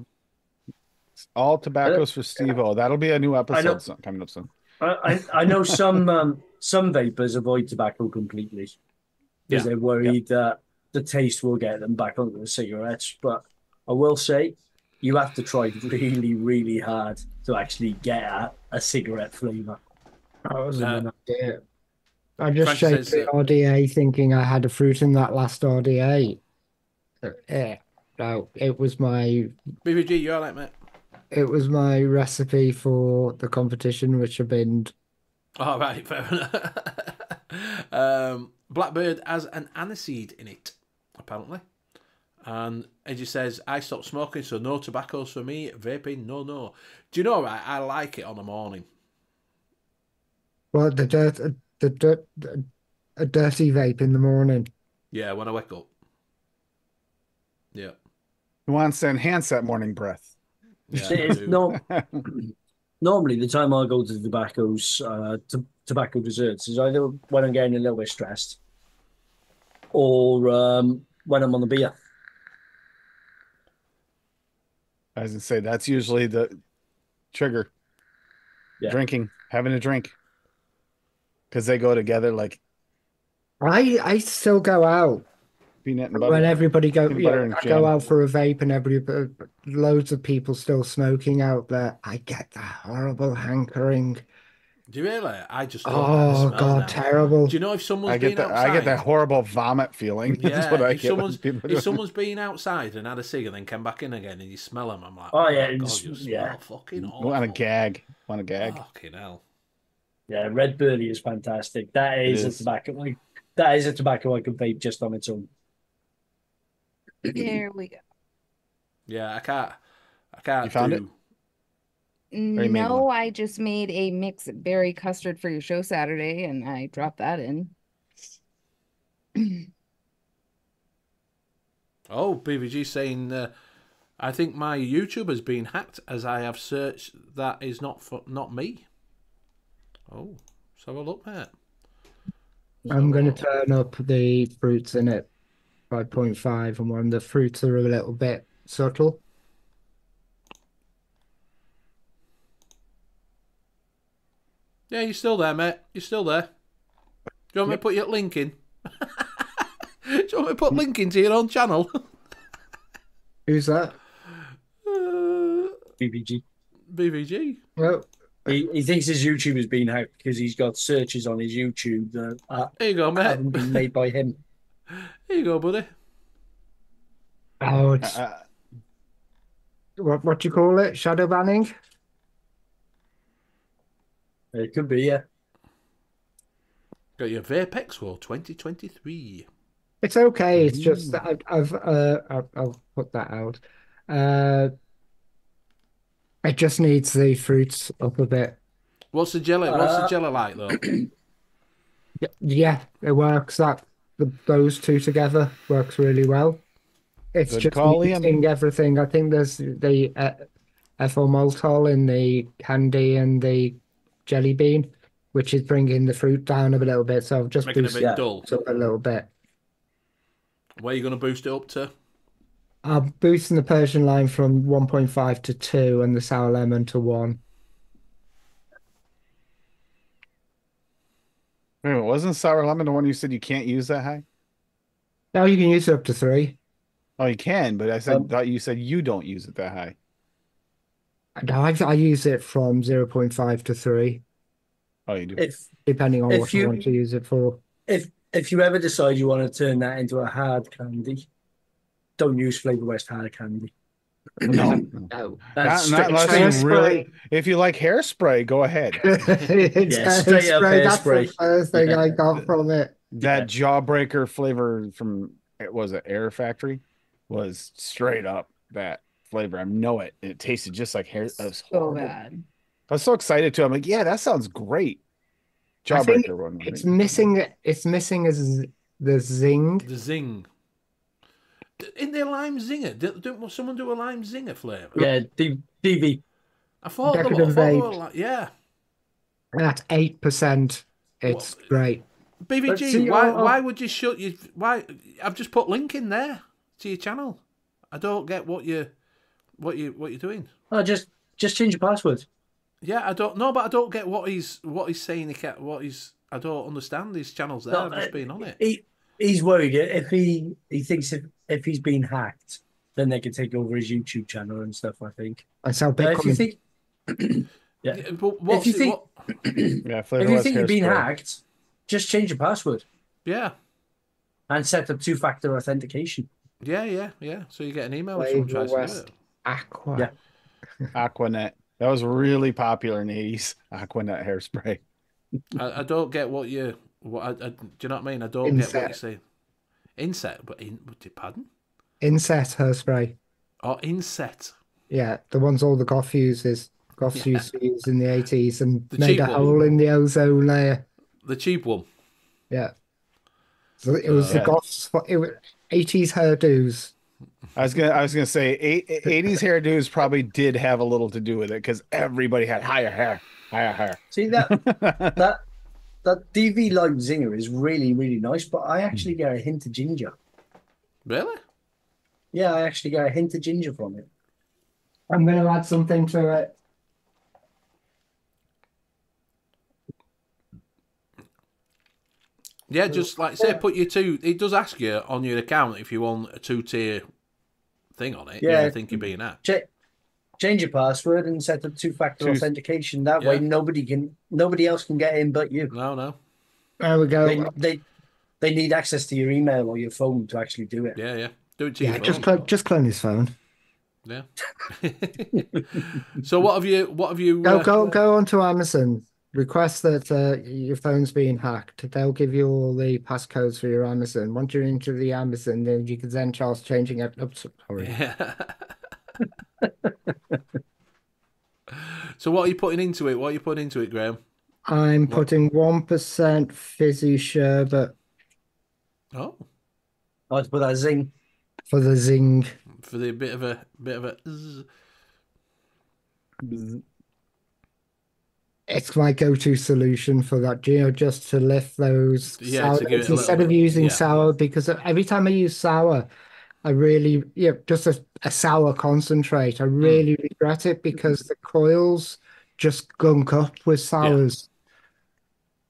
All tobaccos for Steve O. That'll be a new know. episode so- coming up soon. I, I I know some um, some vapors avoid tobacco completely because Yeah, they're worried that the taste will get them back onto the cigarettes. But I will say, you have to try really, really hard to actually get at a cigarette flavor. That was Uh, an idea. I just Frank shaped says the that- RDA thinking I had a fruit in that last RDA. Yeah, no, it was my BVG, you all right, mate? it was my recipe for the competition, which I've been All right, fair enough. um, Blackbeard has an aniseed in it, apparently. And as he says, I stopped smoking, so no tobaccos for me. Vaping, no, no. Do you know, right? I like it on the morning. well the dirt the dirt a dirty vape in the morning. Yeah, when I wake up. Yeah. Who wants to enhance that morning breath? yeah I no, normally, the time I go to the tobaccos, uh, to, tobacco desserts is either when I'm getting a little bit stressed or um, when I'm on the beer. I was gonna say that's usually the trigger. Yeah. Drinking, having a drink. Because they go together like I I still go out peanut and butter. when everybody go Peanut yeah, butter and I go out for a vape and every loads of people still smoking out there. I get that horrible hankering. Do you really? I just don't like the Oh God, now. terrible. Do you know if someone's I get been that outside? I get that horrible vomit feeling. Yeah, what I if get someone's if someone's been outside and had a cig and then came back in again and you smell them, I'm like, Oh, yeah, oh, my God, it's- you smell yeah. fucking I awful. want to gag. Want to gag. Fucking hell. Yeah, Red Burley is fantastic. That is, is. a tobacco. Like, that is a tobacco I can vape just on its own. There we go. Yeah, I can't. I can't. You found do- you made No, one? I just made a mixed berry custard for your show Saturday, and I dropped that in. Oh, BVG saying, uh, I think my YouTube has been hacked as I have searched that is not for not me. Oh, let's have a look, mate. I'm going to turn up the fruits in it 5.5 and when the fruits are a little bit subtle. Yeah, you're still there, mate. You're still there. Do you want me to put your link in? Do you want me to put link into your own channel? Who's that? Uh, BBG. BVG. Well, He, he thinks his YouTube has been hacked because he's got searches on his YouTube that uh, Here you go, mate. haven't been made by him. Here you go, buddy. oh, it's Uh, what what do you call it? Shadow banning? It could be, yeah. Got your Vapex War 2023. It's okay. It's just that I've, I've uh I'll, I'll put that out. Uh, it just needs the fruits up a bit. What's the jelly? What's the Uh, jelly like though? Yeah, it works. That the, those two together works really well. It's Good just call, Liam. mixing everything. I think there's the uh, ethyl maltol in the candy and the jelly bean, which is bringing the fruit down a little bit. So I've just Making it a boosted bit Yeah. dull. it up a little bit. Where are you going to boost it up to? I'm boosting the Persian lime from 1.5 to 2 and the sour lemon to 1. wait a minute, wasn't sour lemon the one you said you can't use that high? Now you can use it up to 3. Oh, you can, but I said Um, thought you said you don't use it that high. And I, I use it from 0.5 to 3, Oh, you do. If depending on If what you- I want to use it for. if if you ever decide you want to turn that into a hard candy, don't use Flavor West hard candy. No, No. That's not, not straight, unless you really. If you like hairspray, go ahead. it's Yeah, straight up hairspray. That's the first thing I got from it. That jawbreaker flavor from it was it Air Factory was straight up that flavor. I know it. It tasted just like hair. It was So horrible. bad. I was so excited too. I'm like, yeah, that sounds great. I Jawbreaker one. It's missing. It's missing as the zing. The zing. D- In there lime zinger? Did, didn't someone do a lime zinger flavour? Yeah, D- DV. I thought there were, I Decadent thought there were like, yeah. At eight percent, it's What? great. BVG, see, why oh, oh. why would you shut you? Why I've just put link in there to your channel. I don't get what you what you what you're doing. Oh, just just change your password. Yeah, I don't know, but I don't get what he's what he's saying. He can't, what he's I don't understand. these channel's there. No, I've just uh, been on it. He he's worried if he he thinks if if he's been hacked, then they can take over his YouTube channel and stuff. I think. I sell But if you Bitcoin. think yeah. Yeah, but you think- what- yeah, if you think you've been hairspray. hacked, just change your password yeah, and set up two-factor authentication. yeah, yeah, yeah. So you get an email if someone Flavor tries to do it. Aqua. Yeah. Aquanet. That was really popular in the 80s. Aquanet hairspray. I, I don't get what you what I, I, do you know what I mean? I don't get what you're saying. Insette, but in pardon? Insette hairspray. Or inset. Yeah, the ones all the goth uses. Goths Yeah. used to use in the eighties and The made cheap a one. hole in the ozone layer. The cheap one. Yeah. So it was the Yeah. goths. It was eighties hairdos. I was gonna I was gonna say eight, 80s hairdos probably did have a little to do with it because everybody had higher hair. Higher hair. See that that that DV Lime Zinger is really really nice, but I actually get a hint of ginger. Really? Yeah, I actually get a hint of ginger from it. I'm going to add something to it. Yeah, just like say, put your two. It does ask you on your account if you want a two tier thing on it. Yeah, Yeah. I think you're being hacked. Ch- change your password and set up two-factor Two- authentication. That way, nobody can nobody else can get in but you. No, no. There we go. They, they they need access to your email or your phone to actually do it. Yeah, yeah. Do it to yeah, your just phone. clone, just clone his phone. Yeah. so what have you? What have you? Go uh, go go onto Amazon request that uh, your phone's being hacked. They'll give you all the passcodes for your Amazon. Once you're into the Amazon, then you can then Charles changing it. Oops, sorry. Yeah. so what are you putting into it? What are you putting into it, Graham? I'm putting one percent fizzy sherbet. Oh, I would put that zing for the zing for the bit of a bit of a. It's my go-to solution for that, you know, just to lift those Yeah, sour give it a instead of bit- using yeah. sour because every time I use sour, I really, yeah, just a, a sour concentrate. I Hmm. really regret it because the coils just gunk up with sours.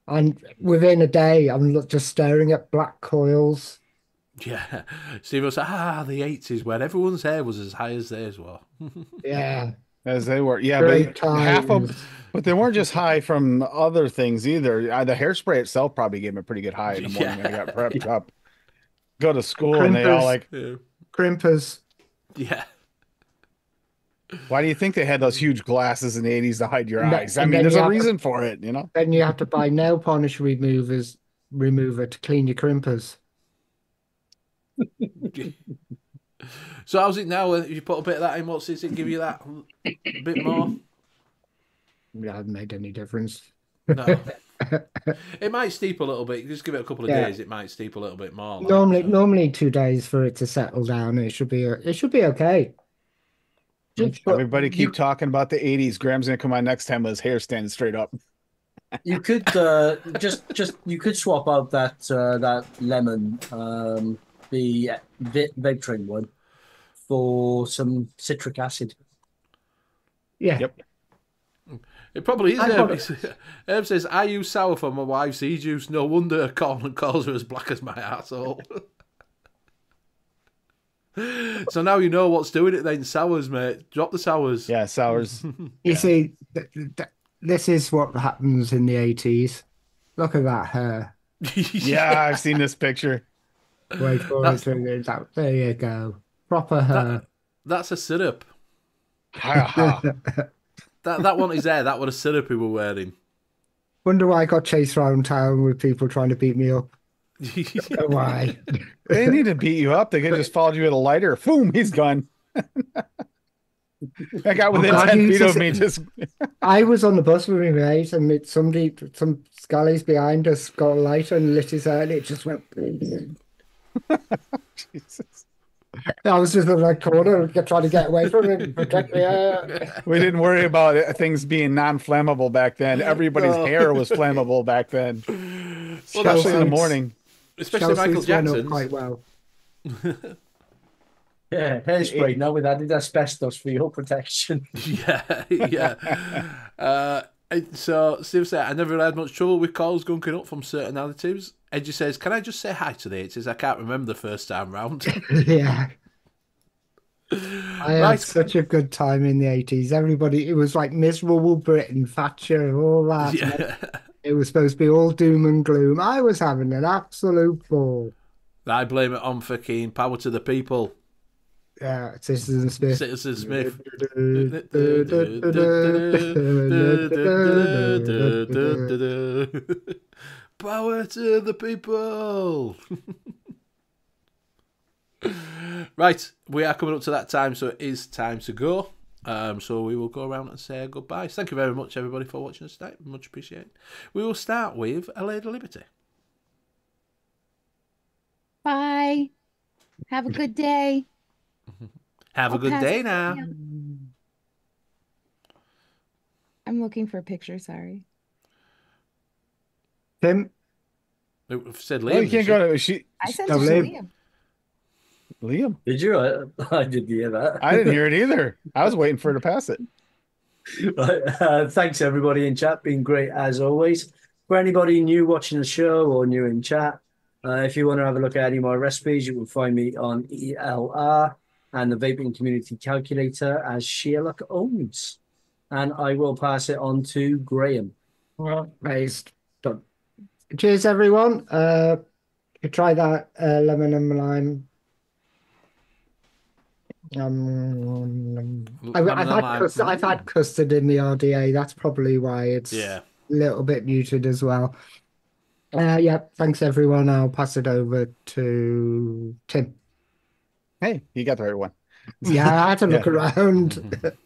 And within a day, I'm just staring at black coils. Yeah, Steve was ah the eighties when everyone's hair was as high as theirs were. Yeah. As they were, yeah, Great but half of, but they weren't just high from other things either. Uh, the hairspray itself probably gave me a pretty good high in the morning when I got prepped up. Go to school and they all like, Yeah, Crimpers. yeah. why do you think they had those huge glasses in the eighties to hide your And eyes? I mean, there's a have to- reason for it, you know. Then you have to buy nail polish removers remover to clean your crimpers. So how's it now? If you put a bit of that in, what's it give you that a bit more? It hasn't made any difference. No. it might steep a little bit. Just give it a couple of Yeah. days. It might steep a little bit more. like, Normally, so. normally two days for it to settle down. It should be it should be okay. Just Everybody keep you, talking about the eighties. Graham's gonna come on next time with his hair standing straight up. you could uh, just just you could swap out that uh, that lemon, um, the vi- Vectrin one, for some citric acid. Yeah. Yep. It probably is. Herb. Herb says, I use sour for my wife's e juice. No wonder Colin calls her as black as my asshole. so now you know what's doing it then. Sours, mate. Drop the sours. Yeah, sours. You see, th- th- this is what happens in the eighties. Look at that hair. yeah, I've seen this picture. Wait for it. There you go. Proper hair. Uh, that's a syrup. Ha, ha. That that one is there. That one a syrup we were wearing. Wonder why I got chased around town with people trying to beat me up. Why? they need to beat you up. They could just followed you with a lighter. Boom, he's gone. I got within oh, God, ten feet just- of me just I was on the bus with my mate, and it, somebody, some scallies behind us, got a lighter and lit his hair, and it just went. Jesus. I was just in that corner, trying to get away from it, and protect my hair. We didn't worry about it, things being non-flammable back then. Everybody's No. hair was flammable back then, Well, that's especially in the morning. Especially Michael Chelsea's went up Jackson's. quite well. Yeah, hairspray now with added asbestos for your protection. Yeah, yeah. uh, and so Steve said, I never had much trouble with coils gunking up from certain additives. Edgy says, Can I just say hi to the 80s? I can't remember the first time round. Yeah. I had such a good time in the 80s. Everybody, it was like miserable Britain, Thatcher, and all that. yeah. It was supposed to be all doom and gloom. I was having an absolute ball. I blame it on fucking power to the people. Yeah, Citizen Smith. Citizen Smith. Power to the people. right, we are coming up to that time, so it is time to go. Um, so we will go around and say goodbye. Thank you very much, everybody, for watching us tonight. Much appreciated. We will start with a Lady Liberty. Bye. Have a good day. Have a I'll good day now. down. I'm looking for a picture, sorry. Tim, It said Well, you Liam. can't go to she, I sent No, it to Liam. Liam. Liam. Did you? I, I didn't hear that. I didn't hear it either. I was waiting for her to pass it. Right, uh, thanks everybody in chat, been great as always. For anybody new watching the show or new in chat, uh, if you want to have a look at any of my recipes, you will find me on ELR and the Vaping Community Calculator as Sherlock Owens. And I will pass it on to Graham. based. Done. Cheers, everyone. Uh, you try that uh, lemon and lime. Um, I've, I've had custard, I've had custard in the RDA. That's probably why it's Yeah. a little bit muted as well. Uh, yeah, thanks everyone. I'll pass it over to Tim. Hey, you got the right one. Yeah, I had to look Yeah. around.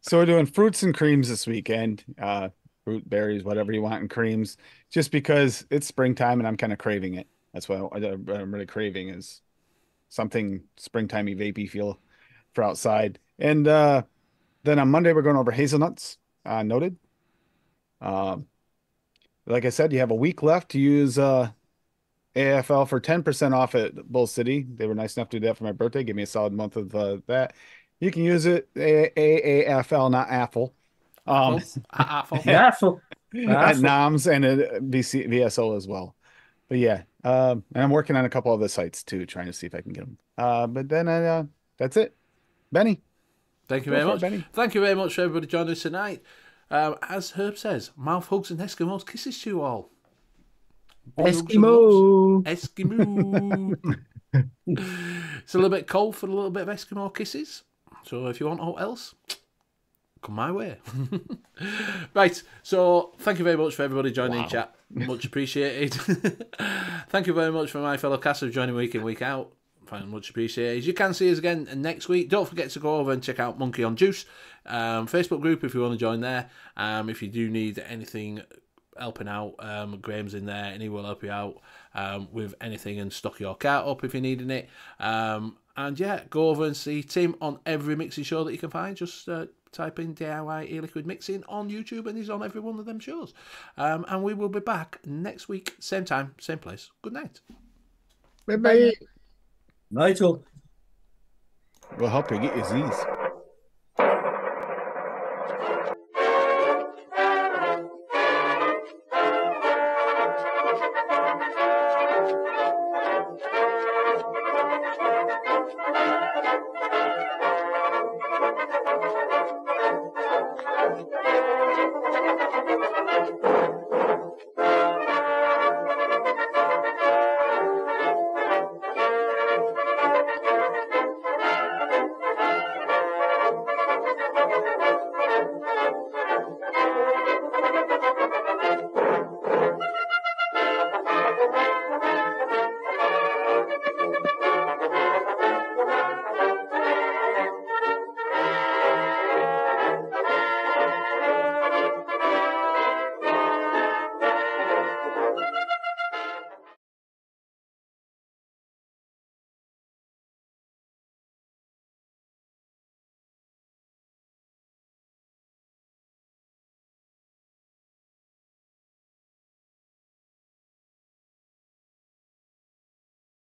So we're doing fruits and creams this weekend. Uh, fruit, berries, whatever you want, and creams. Just because it's springtime and I'm kind of craving it. That's what I'm really craving is something springtimey, vapey feel for outside. And uh, then on Monday we're going over hazelnuts. Uh, noted. Um, like I said, you have a week left to use uh, AFL for 10% off at Bull City. They were nice enough to do that for my birthday. Give me a solid month of uh, that. You can use it A- A- AFL, not Apple. Um, Apple. Careful. at NOMS and at VC, VSO as well. But yeah, um, and I'm working on a couple other sites too, trying to see if I can get them. Uh, but then I, uh, that's it. Benny, Thank you Go very much. Benny. Thank you very much for everybody joining us tonight. Um, as Herb says, mouth hugs and Eskimos kisses to you all. Big Eskimo. Eskimo. it's a little bit cold for a little bit of Eskimo kisses. So if you want aught else, come my way. right. So thank you very much for everybody joining in chat. Much appreciated. thank you very much for my fellow casters joining week in, week out. Find it much appreciated. You can see us again next week. Don't forget to go over and check out Monkey on Juice um, Facebook group if you want to join there. Um, if you do need anything helping out, um, Graham's in there and he will help you out um, with anything and stock your cart up if you're needing it. Um, and yeah, go over and see Tim on every mixing show that you can find. Just uh, type in DIY e-liquid mixing on YouTube and he's on every one of them shows. Um, and we will be back next week, same time, same place. Good night. Bye bye. Nigel. we'll help you get your Z's.